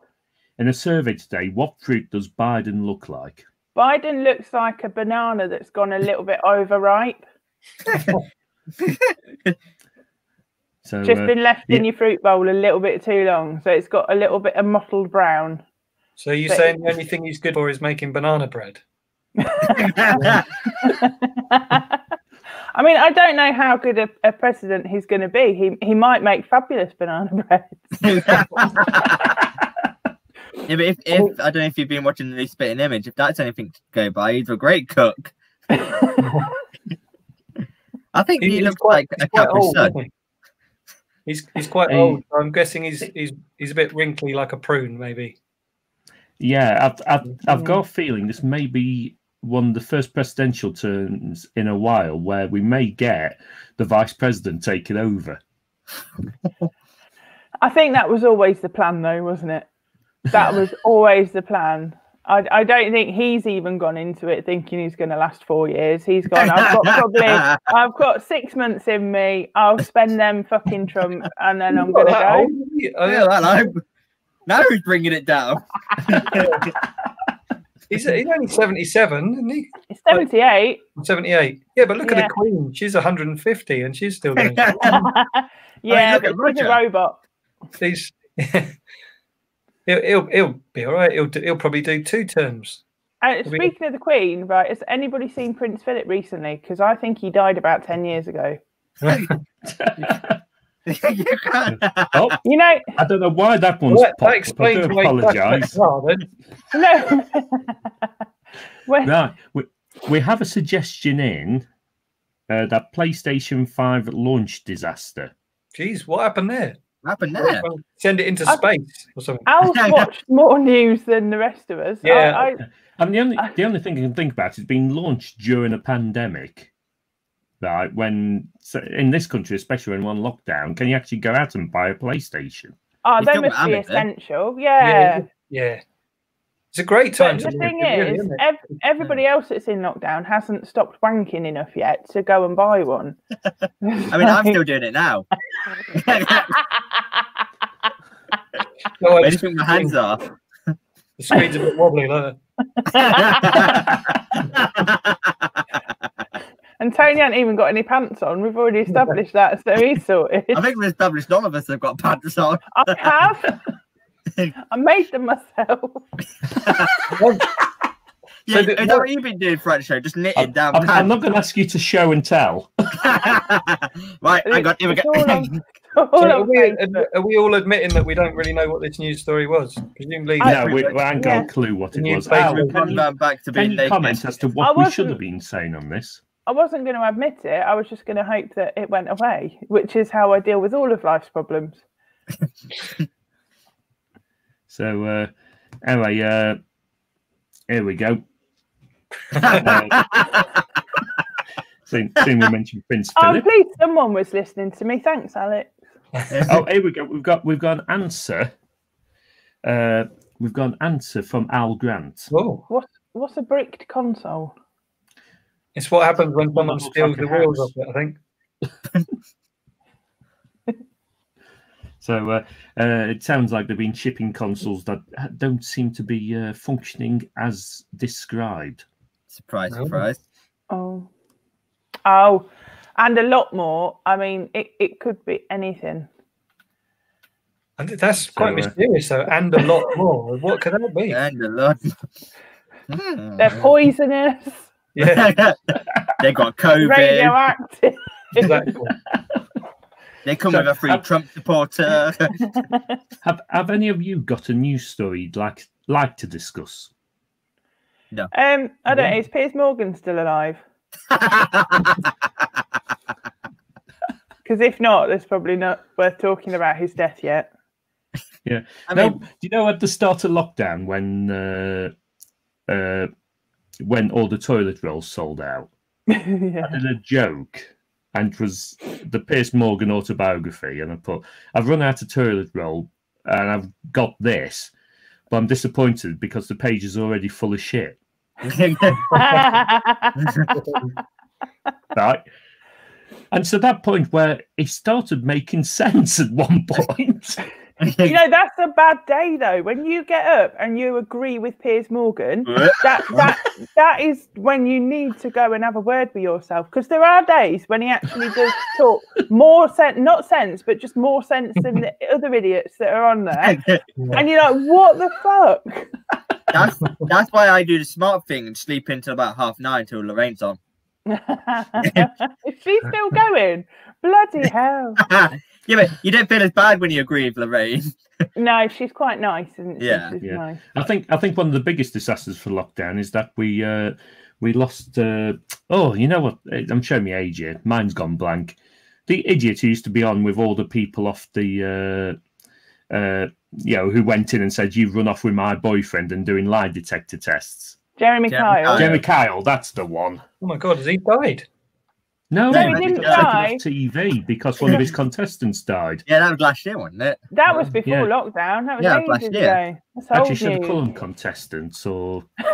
In a survey today, what fruit does Biden look like? Biden looks like a banana that's gone a little bit overripe. So, Just uh, been left in your fruit bowl a little bit too long, so it's got a little bit of mottled brown. So you're But- saying the only thing he's good for is making banana bread? I mean, I don't know how good a, a president he's going to be. He he might make fabulous banana bread. yeah, but if, if oh. I don't know if you've been watching the spitting image, if that's anything to go by, he's a great cook. I think he, He's looks quite- like a quite Capri old, Sun. He's he's quite Hey. old. so I'm guessing he's he's he's a bit wrinkly, like a prune, maybe. yeah, I've, I've, I've got a mm. feeling this may be one of the first presidential terms in a while where we may get the vice president taking over. I think that was always the plan, though, wasn't it? That was always the plan. I, I don't think he's even gone into it thinking he's going to last four years. He's gone. I've got probably. I've got six months in me. I'll spend them fucking Trump, and then I'm going to go. old, isn't he? Oh, Yeah, hello. Now he's bringing it down? He's, he's only 77, isn't he? It's seventy-eight. 78. Yeah, but look at the Queen. She's 150 and she's still going. yeah, look at he's a Roger. robot. he's, he'll, he'll, he'll be all right. He'll, do, he'll probably do two terms. Uh, we- speaking of the Queen, right? Has anybody seen Prince Philip recently? Because I think he died about ten years ago. You can't. Oh, You know, I don't know why that one's Well, that, popped that. I explains do why apologise. now, no. when, Right, we, we have a suggestion in uh, that PlayStation 5 launch disaster. Jeez, what happened there? What happened there? Send it into I- space or something. Al's watched more news than the rest of us. I- Yeah. I, I mean, the only the only thing I can think about is being launched during a pandemic, right? When so in this country, especially when we're on lockdown, can you actually go out and buy a PlayStation? oh, You they still must be essential. Yeah. Yeah. It's a great time But to the thing it, really, is, isn't it? ev- everybody else that's in lockdown hasn't stopped wanking enough yet to go and buy one. I mean, I'm still doing it now. No, I I just just put my hands off. The screen's a bit wobbly, like And Tony hasn't even got any pants on. We've already established that, so he's sorted. I think we've established none of us have got pants on. I have. I made them myself. Yeah, the- is that what you've been doing throughout the show? Just knitting down I'm, I'm not going to ask you to show and tell. right, I got here we go. all on- all So are, we, are we all admitting that we don't really know what this news story was? Presumably, no, we, we ain't got a clue what it was. Facebook Al, We've can you, back to can being you naked. comment as to what we should have been saying on this? I wasn't going to admit it. I was just going to hope that it went away, which is how I deal with all of life's problems. So, uh, anyway, uh, here we go. Uh, seeing, seeing we mentioned Prince I'm pleased someone was listening to me. Thanks, Alex. Oh, here we go. We've got we've got an answer. Uh, we've got an answer from Al Grant. oh, What's what's a bricked console? It's what happens when someone steals like the wheels house. off it. I think. So uh, uh, it sounds like they've been shipping consoles that don't seem to be uh, functioning as described. surprise, No. surprise. Oh, oh, and a lot more. I mean, it, it could be anything. And that's quite uh, mysterious, though, and a lot more. What could that be? And a lot. Hmm. They're poisonous, Yeah, they got COVID. radioactive. exactly. They come So, with a free uh, Trump supporter. Have Have any of you got a news story you'd like like to discuss? No. Um, I don't know. Is Piers Morgan still alive? Because if not, there's probably not worth talking about his death yet. I no, mean, do you know at the start of lockdown when uh, uh, when all the toilet rolls sold out? yeah. I did a joke, and it was the Piers Morgan autobiography, and I put, "I've run out of toilet roll, and I've got this, but I'm disappointed because the page is already full of shit." Right. And so that point where it started making sense at one point. you know, that's a bad day though. When you get up and you agree with Piers Morgan, that that that is when you need to go and have a word with yourself. Because there are days when he actually does talk more sense, not sense, but just more sense than the other idiots that are on there. And you're like, what the fuck? that's that's why I do the smart thing and sleep until about half nine till Lorraine's on. Is she still going? Bloody hell! Yeah, but you don't feel as bad when you agree with Lorraine. No, she's quite nice, isn't she? Yeah. She's Yeah. nice. I think I think one of the biggest disasters for lockdown is that we uh, we lost. Uh, oh, you know what? I'm showing my age here. Mine's gone blank. The idiot who used to be on with all the people off the. Uh, uh, you know, who went in and said, You've run off with my boyfriend and doing lie detector tests. Jeremy, Jeremy Kyle. Kyle. Jeremy Kyle, that's the one. Oh my god, has he died? No, No, he he didn't got taken die. off TV because one of his contestants died. Yeah, that was last year, wasn't it? That was before Yeah. lockdown. That was Yeah, ages last year. ago. That's Actually, old should have news. called them contestants or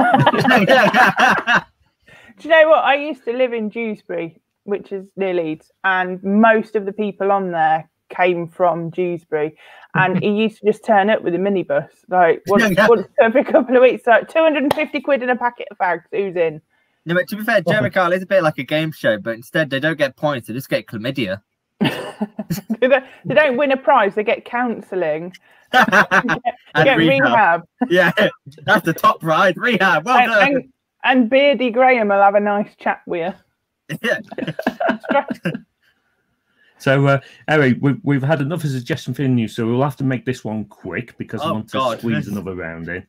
Do you know what? I used to live in Dewsbury, which is near Leeds, and most of the people on there came from Dewsbury. And he used to just turn up with a minibus, like once, once every couple of weeks, like 250 quid in a packet of fags. Who's in? No, but to be fair, Jeremy Kyle is a bit like a game show, but instead they don't get points; they just get chlamydia. they don't- they don't win a prize, they get counselling, and get rehab. Yeah, that's the top prize. Rehab. Well And, done. and, and Beardy Graham will have a nice chat with Yeah. you. So, uh, anyway, we've, we've had another suggestion for the news, so we'll have to make this one quick because I Oh, want to God. squeeze another round in.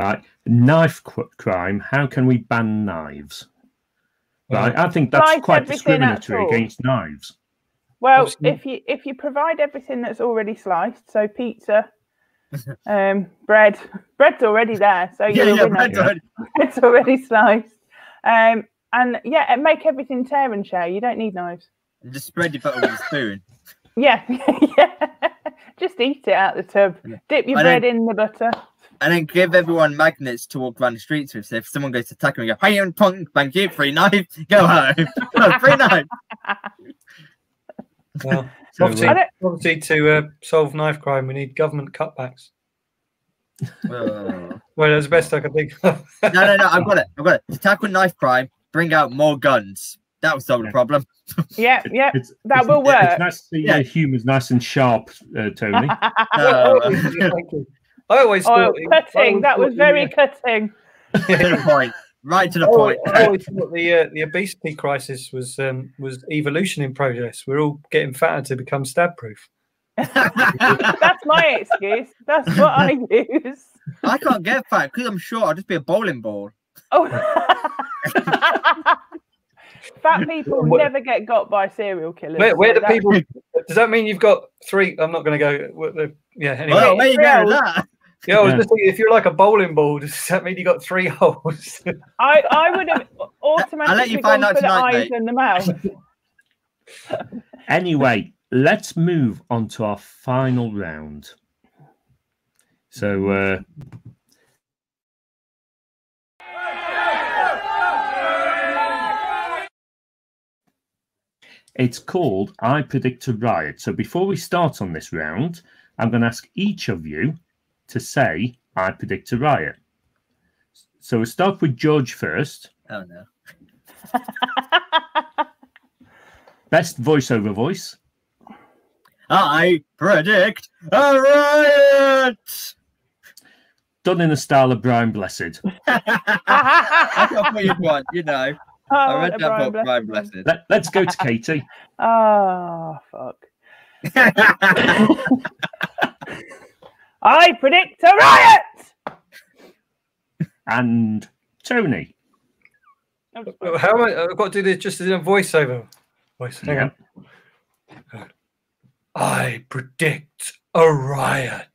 Right, knife crime. How can we ban knives? Right, I think that's Like quite discriminatory against knives. Well, Obviously- if you if you provide everything that's already sliced, so pizza, um, bread, bread's already there, so Yeah, you're yeah, a winner. Brent's Yeah. already- It's already sliced. Um, and yeah, and make everything tear and share. You don't need knives. and just spread your butter with a spoon. Yeah, yeah. Just eat it out of the tub. Yeah. Dip your I bread don't- in the butter. And then give everyone magnets to walk around the streets with. So if someone goes to attack them, you go, hey, and punk, thank you, free knife, go home. no, free knife. Well, So, obviously, obviously, to uh, solve knife crime, we need government cutbacks. Well, that's the best I can think of. No, no, no, I've got it. I've got it. To tackle knife crime, bring out more guns. That will solve the problem. Yeah, yeah. It's, That it's- will It's work. nice to see Yeah. your humour's nice and sharp, uh, Tony. Uh, Thank you. I always oh, thought I cutting. always That was very the, cutting. to the point. Right to the uh, point. I always thought the uh, the obesity crisis was um, was evolution in progress. We're all getting fatter to become stab proof. That's my excuse. That's what I use. I can't get fat because I'm short. I'll just be a bowling ball. Oh. Fat people Where- never get got by serial killers. Where, where so do people? Does that mean you've got three? I'm not going to go. Yeah. Anyway. Well, where you three going with that? Yeah. I was Yeah. just thinking, if you're like a bowling ball, does that mean you got three holes? I, I would have automatically find gone out for the eyes mate. and the mouth. Anyway, let's move on to our final round. So, uh, it's called I Predict a Riot. So, before we start on this round, I'm going to ask each of you to say I Predict a Riot. So, we'll start with George first. Oh no. Best voiceover voice. I predict a riot. Done in the style of Brian Blessed. I got what you want, you know. Oh, I read that Brian book, Brian Blessed. Blessed. Let, let's go to Katie. Oh, fuck. I predict a riot! and Tony. I'm How am I? I've got to do this just in a voiceover. Voice. Hang Yeah. on. I predict a riot.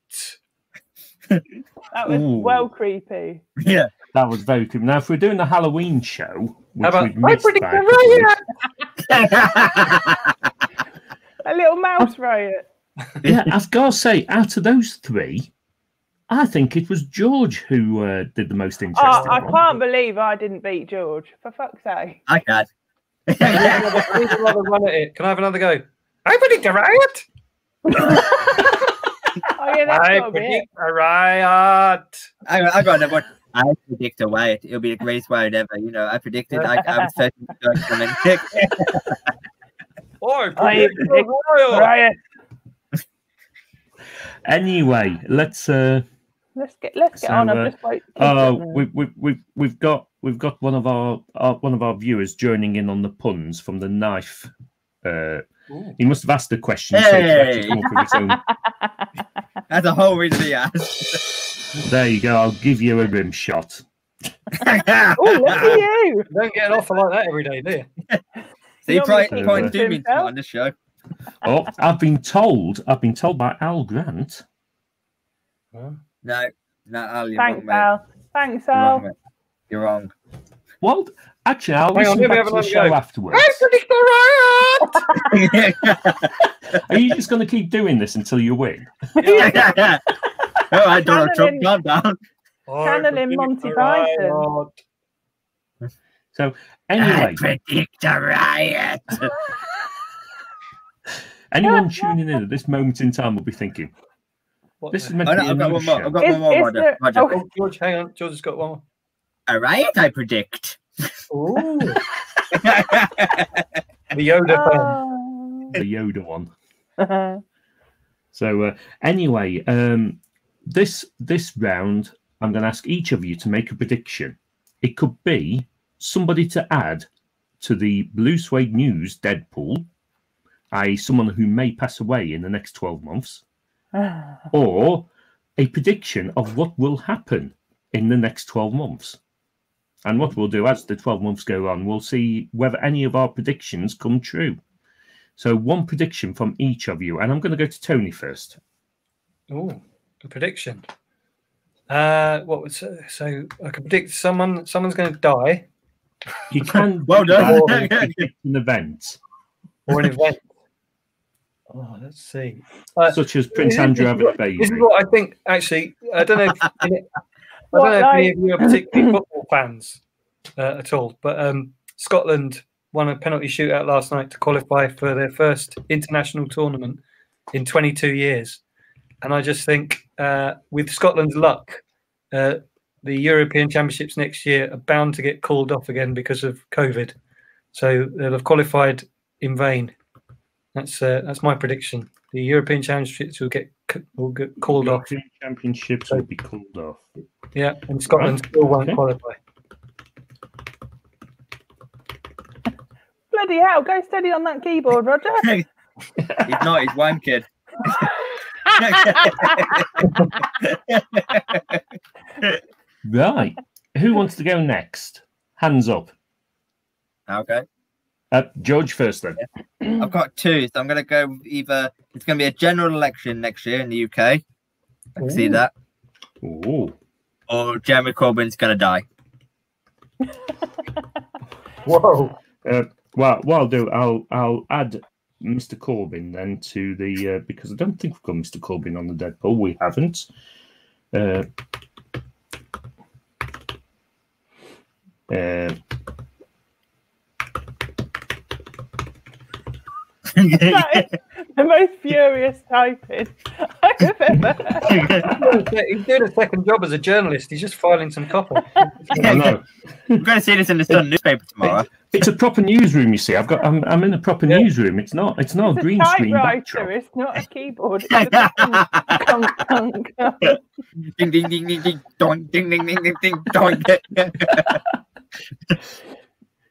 That was Ooh. well creepy. yeah. That was very cool. Now, if we're doing the Halloween show, which How about we've I predict a a couple of riot? A little mouse riot. Yeah, I've got to say, out of those three, I think it was George who uh, did the most interesting. Oh, interesting I one. can't believe I didn't beat George. For fuck's sake. I can. Who's another run at it? Can I have another go? I predict a riot. Oh, yeah, that's I got to be it. predict a riot. I, I got another one. I predict a riot. It'll be the greatest riot ever. You know, I predicted I, I was first to go and then I I predict a predict riot. Riot. Anyway, let's. Uh, Let's get let's get So, on. uh, I'm just wait. uh, we've, we've, we've, we've got we've got one of our, our one of our viewers joining in on the puns from the knife. Uh, he must have asked the question. so he could actually Hey. come up with his own. That's a whole reason he asked. There you go. I'll give you a rim shot. Oh, look at you! You don't get an offer like that every day, do you? See, You want me point, to keep point it to to me on this show. Oh, I've been told. I've been told by Al Grant. No, no, Al, you're Thanks, wrong, mate. Al. Thanks, You're wrong, Al. mate. You're wrong. Well, actually, I'll Hang on, listen let back have to the show go. afterwards. I predict a riot. Are you just going to keep doing this until you win? Oh, All right, Donald Trump, Channeling- calm down. Channeling Monty Python. So, anyway, predict a riot. anyone tuning in at this moment in time will be thinking, What this is the- meant Oh, to no, be a I've got news one more. show. I've got Is- one more, is Roger. there- Roger. oh. Oh, George, hang on. George has got one more. A riot, I predict. Ooh. the Yoda fan. Oh. the Yoda one. So uh, anyway, um, this this round, I'm going to ask each of you to make a prediction. It could be somebody to add to the Blue Suede News Deadpool, i.e., someone who may pass away in the next 12 months, or a prediction of what will happen in the next 12 months. And what we'll do as the 12 months go on, we'll see whether any of our predictions come true. So one prediction from each of you, and I'm going to go to Tony first. Oh, a prediction. Uh, what was so? I can predict someone. Someone's going to die, You can Well done. or predict an event, or an event. Oh, let's see. Uh, such as Prince Andrew having a what- baby. This is what I think. Actually, I don't know. If, I don't What, know if any of you are particularly football fans uh, at all, but um, Scotland won a penalty shootout last night to qualify for their first international tournament in 22 years, and I just think uh, with Scotland's luck, uh, the European Championships next year are bound to get called off again because of COVID, so they'll have qualified in vain. That's uh, that's my prediction. The European Championships will get will get called off. European Championships will be called off. Yeah, and Scotland still won't Okay. qualify. Bloody hell, go steady on that keyboard, Roger. He's not. He's one kid. Right. Who wants to go next? Hands up. okay. Uh, George first, then. I've got two, so I'm going to go either it's going to be a general election next year in the UK. I can see that. Ooh. Or Jeremy Corbyn's going to die. Whoa! Uh, well, what I'll do, I'll I'll add Mr. Corbyn then to the uh, because I don't think we've got Mr. Corbyn on the Deadpool. We haven't. Uh, uh, That is the most furious typing I've ever heard. He's doing a second job as a journalist. He's just filing some copy. I know I'm going to see this in the Sun newspaper tomorrow. it's a proper newsroom. You see, I've got I'm, I'm in a proper Yeah. newsroom. It's not it's not a green a screen typewriter, backdrop. it's not a keyboard. It's ding, ding, ding, ding, ding, doink, ding, ding, ding, ding, ding, doink.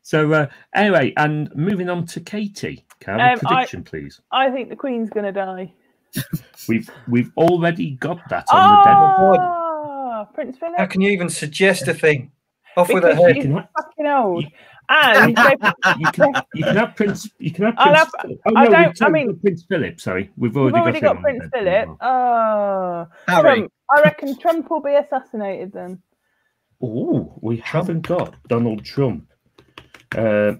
So uh, anyway, and moving on to Katie. Can I have a Um, I- prediction, please? I think the Queen's going to die. We've we've already got that on the Deadpool. Oh, Prince Philip. How can you even suggest a thing? Off with her head. she's You can have- fucking old. And they- you can you can have Prince. You can have I'll Prince. have- oh I don't- I mean- Prince Philip. Sorry, we've we've already, already got, got Prince on Philip. Oh, Harry. Trump. I reckon Trump will be assassinated then. Oh, we haven't got Donald Trump. Uh,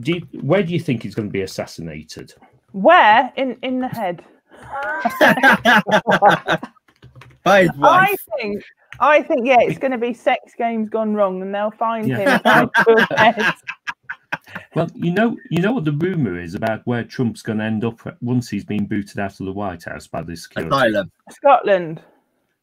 do you, where do you think he's going to be assassinated? Where in in the head? By I think. I think yeah, it's going to be sex games gone wrong, and they'll find Yeah. him tied to a head. Well, you know, you know what the rumor is about where Trump's going to end up once he's been booted out of the White House by the security. Asylum. Scotland.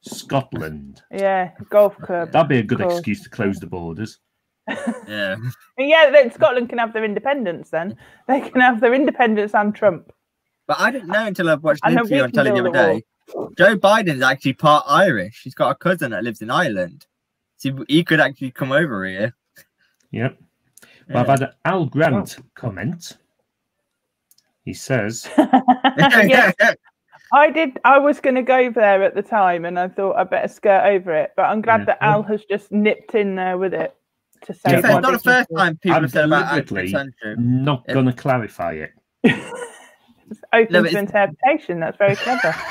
Scotland. Yeah, golf club. That'd be a good excuse to close the borders. Yeah. Yeah, then Scotland can have their independence. Then they can have their independence and Trump. But I didn't know until I watched an And then interview on can telly the other a day. Joe Biden's actually part Irish. He's got a cousin that lives in Ireland. So he could actually come over here. Yep. Well, I've had an Al Grant oh. comment. He says, Yes. I did. I was going to go there at the time, and I thought I'd better skirt over it. But I'm glad Yeah. that Al has just nipped in there with it to say. Yeah, it's not the first time people I'm have said about deliberately- Prince Andrew. not Yeah. going to clarify it. It's open No, to interpretation. That's very clever.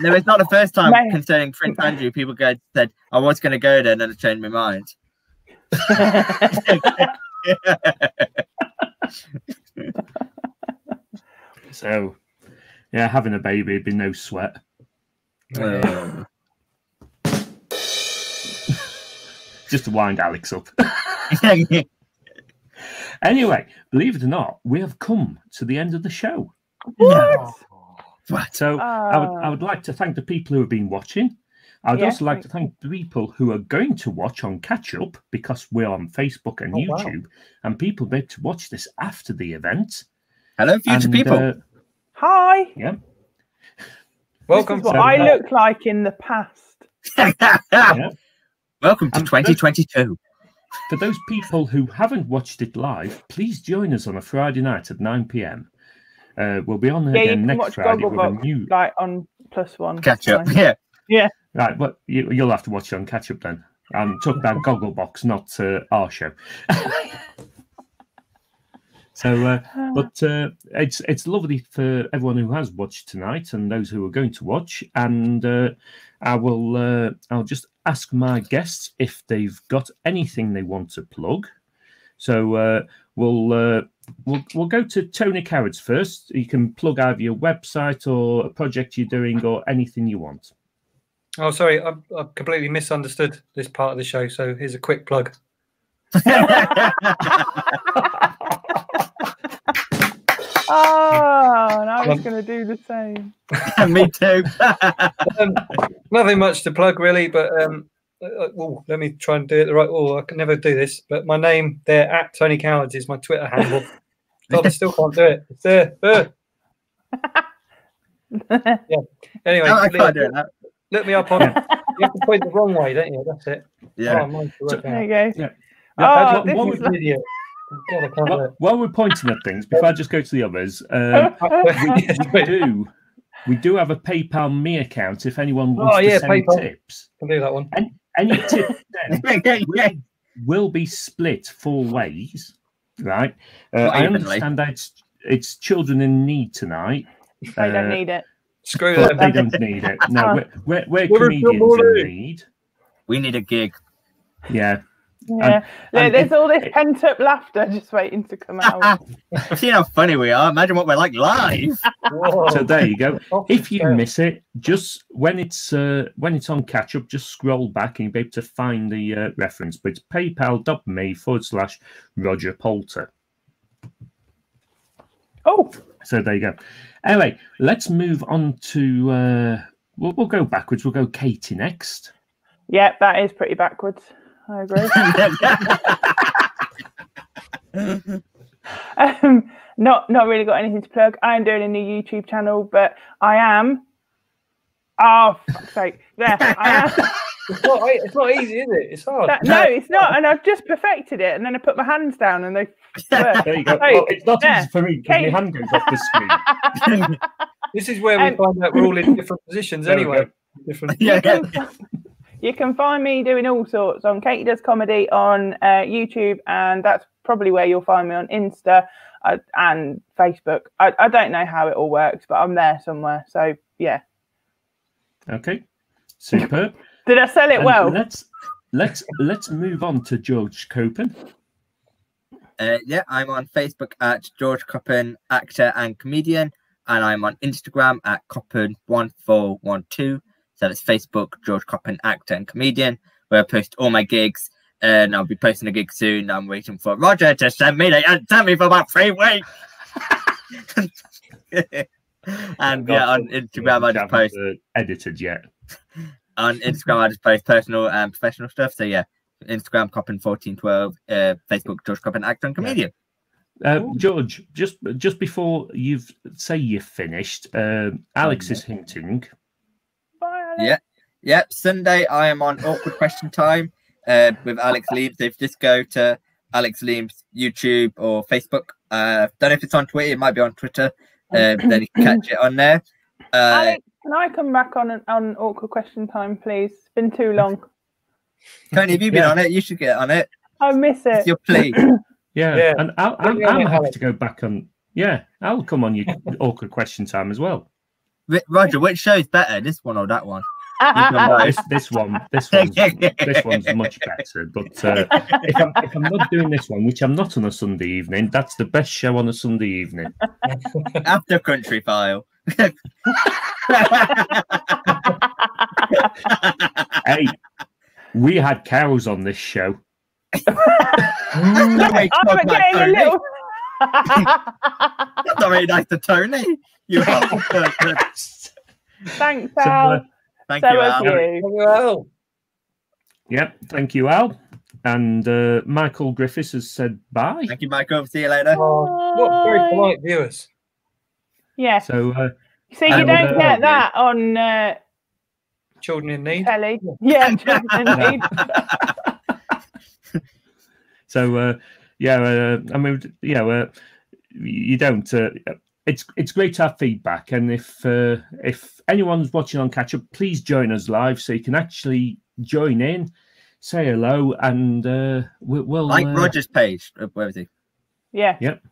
No, it's not the first time Mate. concerning Prince Andrew. People go said, "I was going to go there, and then I changed my mind." So, yeah, having a baby would be no sweat. Uh, Just to wind Alex up. anyway, believe it or not, we have come to the end of the show. what? So I would I would like to thank the people who have been watching. I'd Yeah, also like to thank the people who are going to watch on catch up because we're on Facebook and Oh, wow. YouTube, and people be able to watch this after the event. Hello, future And, people. uh, Hi. yeah, Welcome This is what to- I look like in the past. yeah. Welcome to And- 2022. For those people who haven't watched it live, please join us on a Friday night at 9 pm. Uh, we'll be on Yeah, you again can next watch Friday with a new. like on plus one. Catch up. Fine. Yeah. Right, but you, you'll have to watch it on catch up then. I'm talking about Gogglebox, not uh, our show. So, uh, but uh, it's it's lovely for everyone who has watched tonight and those who are going to watch. And uh, I will uh, I'll just ask my guests if they've got anything they want to plug. So uh, we'll uh, we'll we'll go to Tony Cowards first. You can plug either your website or a project you're doing or anything you want. Oh, sorry, I, I completely misunderstood this part of the show. So here's a quick plug. Oh, and I was going to do the same. Me too. um, nothing much to plug really, but um, uh, uh, oh, let me try and do it the right. Oh, I can never do this, but my name there at Tony Cowards is my Twitter handle. God, I still can't do it. It's there. Uh. yeah. Anyway, No, I look, can't do that. look me up on. it. you have to point the wrong way, don't you? That's it. Yeah. Oh, mine's the right There you go. Yeah. Oh, this what is would- I'm an idiot. God, I While, we're pointing at things, before I just go to the others, um, we, we do we do have a PayPal me account if anyone wants Oh, to yeah, send PayPal. tips. can do that one. Any, any tips then will, will be split four ways, right? Uh, I understand that it's, it's children in need tonight. I don't uh, need it. Screw But that. they don't need it. No, we're, we're, we're We're comedians in need. We need a gig. Yeah. Yeah. There- and there's it- all this pent up laughter just waiting to come out. I've seen how funny we are. Imagine what we're like live. So there you go. If you miss it, just when it's uh, when it's on catch up, just scroll back and you'll be able to find the uh, reference. But it's paypal.me forward slash Roger Polter. oh, So there you go. Anyway, let's move on to. Uh, we'll, we'll go backwards. We'll go Katie next. yeah, that is pretty backwards. I agree. um, not not really got anything to plug. I am doing a new YouTube channel, but I am. Oh, fuck's sake! There, I am. It's not, it's not easy, is it? It's hard. That- no, it's not, and I've just perfected it, and then I put my hands down, and they. work. There you go. Hey, Well, it's not there. easy for me because my hand goes off the screen. This is where we Um, find out we're all in different positions anyway. Different. yeah. Can, you can find me doing all sorts on Katie Does Comedy on uh, YouTube, and that's probably where you'll find me on Insta uh, and Facebook. I, I don't know how it all works, but I'm there somewhere. So yeah, Okay, superb. did I sell it And well? let's let's let's move on to George Coppen. Uh, yeah, I'm on Facebook at George Coppen, actor and comedian, and I'm on Instagram at Coppen1412. So that's Facebook, George Coppen, actor and comedian, where I post all my gigs. And I'll be posting a gig soon. I'm waiting for Roger to send me. Sent me for about three weeks. and yeah, on Instagram I just post uh, edited yet. on Instagram I just post personal and professional stuff. So yeah, Instagram Coppen1412, uh, Facebook George Coppen, actor and comedian. Uh, George, just just before you say you've finished, um, Alex is hinting. Bye, Alex. Yeah. Yep, Sunday I am on Awkward Question Time uh, with Alex Leaves. If you just go to Alex Leaves YouTube or Facebook, uh, don't know if it's on Twitter, it might be on Twitter. Uh, then you can catch it on there. Uh, Alex, can I come back on an, on awkward question time, please? It's been too long. Tony, have you been Yeah. on it? You should get on it. I miss It's it. your plea. Yeah, Yeah. and I'll, Put I'm, I'm happy to go back on. Yeah, I'll come on your awkward question time as well. Ri- Roger, which show is better, this one or that one? Well, this, this one, this one's, this one's much better. But uh, if, I'm, if I'm not doing this one, which I'm not on a Sunday evening, that's the best show on a Sunday evening. After Countryfile. hey, we had cows on this show. I'm Wait, talk about getting a Tony. little. That's not very nice to Tony. You awful person. Thanks, Al. Thank so you, Al. you. Well, Yep, thank you, Al. And uh, Michael Griffiths has said bye. Thank you, Michael. See you later. oh, what very polite viewers. Yeah. So, uh, See, you and, don't uh, get that on uh, Children in need. telly. Yeah, children in need. so uh, yeah, uh, I mean, yeah, uh, you don't. Uh, it's it's great to have feedback, and if uh, if anyone's watching on catch up, please join us live so you can actually join in, say hello, and uh, we, we'll Like uh, Roger's page. Uh, Where is he? Yeah. Yep.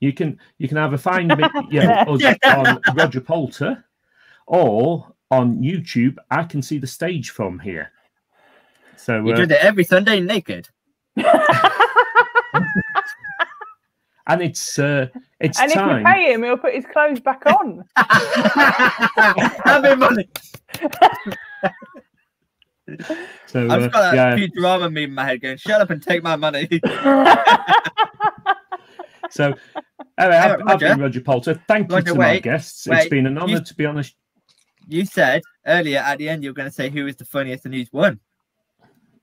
You can you can either find me, you know, us on Roger Polter or on YouTube. I can see the stage from here. So You uh, do it every Sunday naked. and it's uh, it's and if time. you pay him, he'll put his clothes back on. Have me money. So I've uh, got that yeah, Futurama meme in my head going, shut up and take my money. so anyway, I've, Hey, I've been Roger. Roger Polter. Thank you Roger, to my wait, guests. It's wait. been an honour You- to be honest. you said earlier at the end you were going to say who is the funniest and who's won.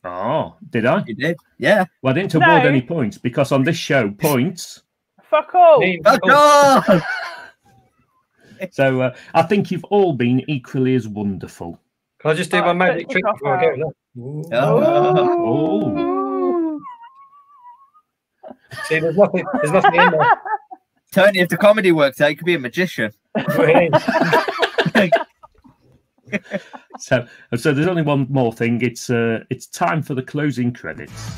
Oh, did I? You did. Yeah. Well, I didn't award No. any points because on this show, points. Fuck all. Fuck oh, off! So uh, I think you've all been equally as wonderful. Can I just do Oh, my magic trick before I cock go? Oh. Oh, See, there's nothing, there's nothing in there. Tony, if the comedy works out, you could be a magician. so so there's only one more thing. It's uh, it's time for the closing credits.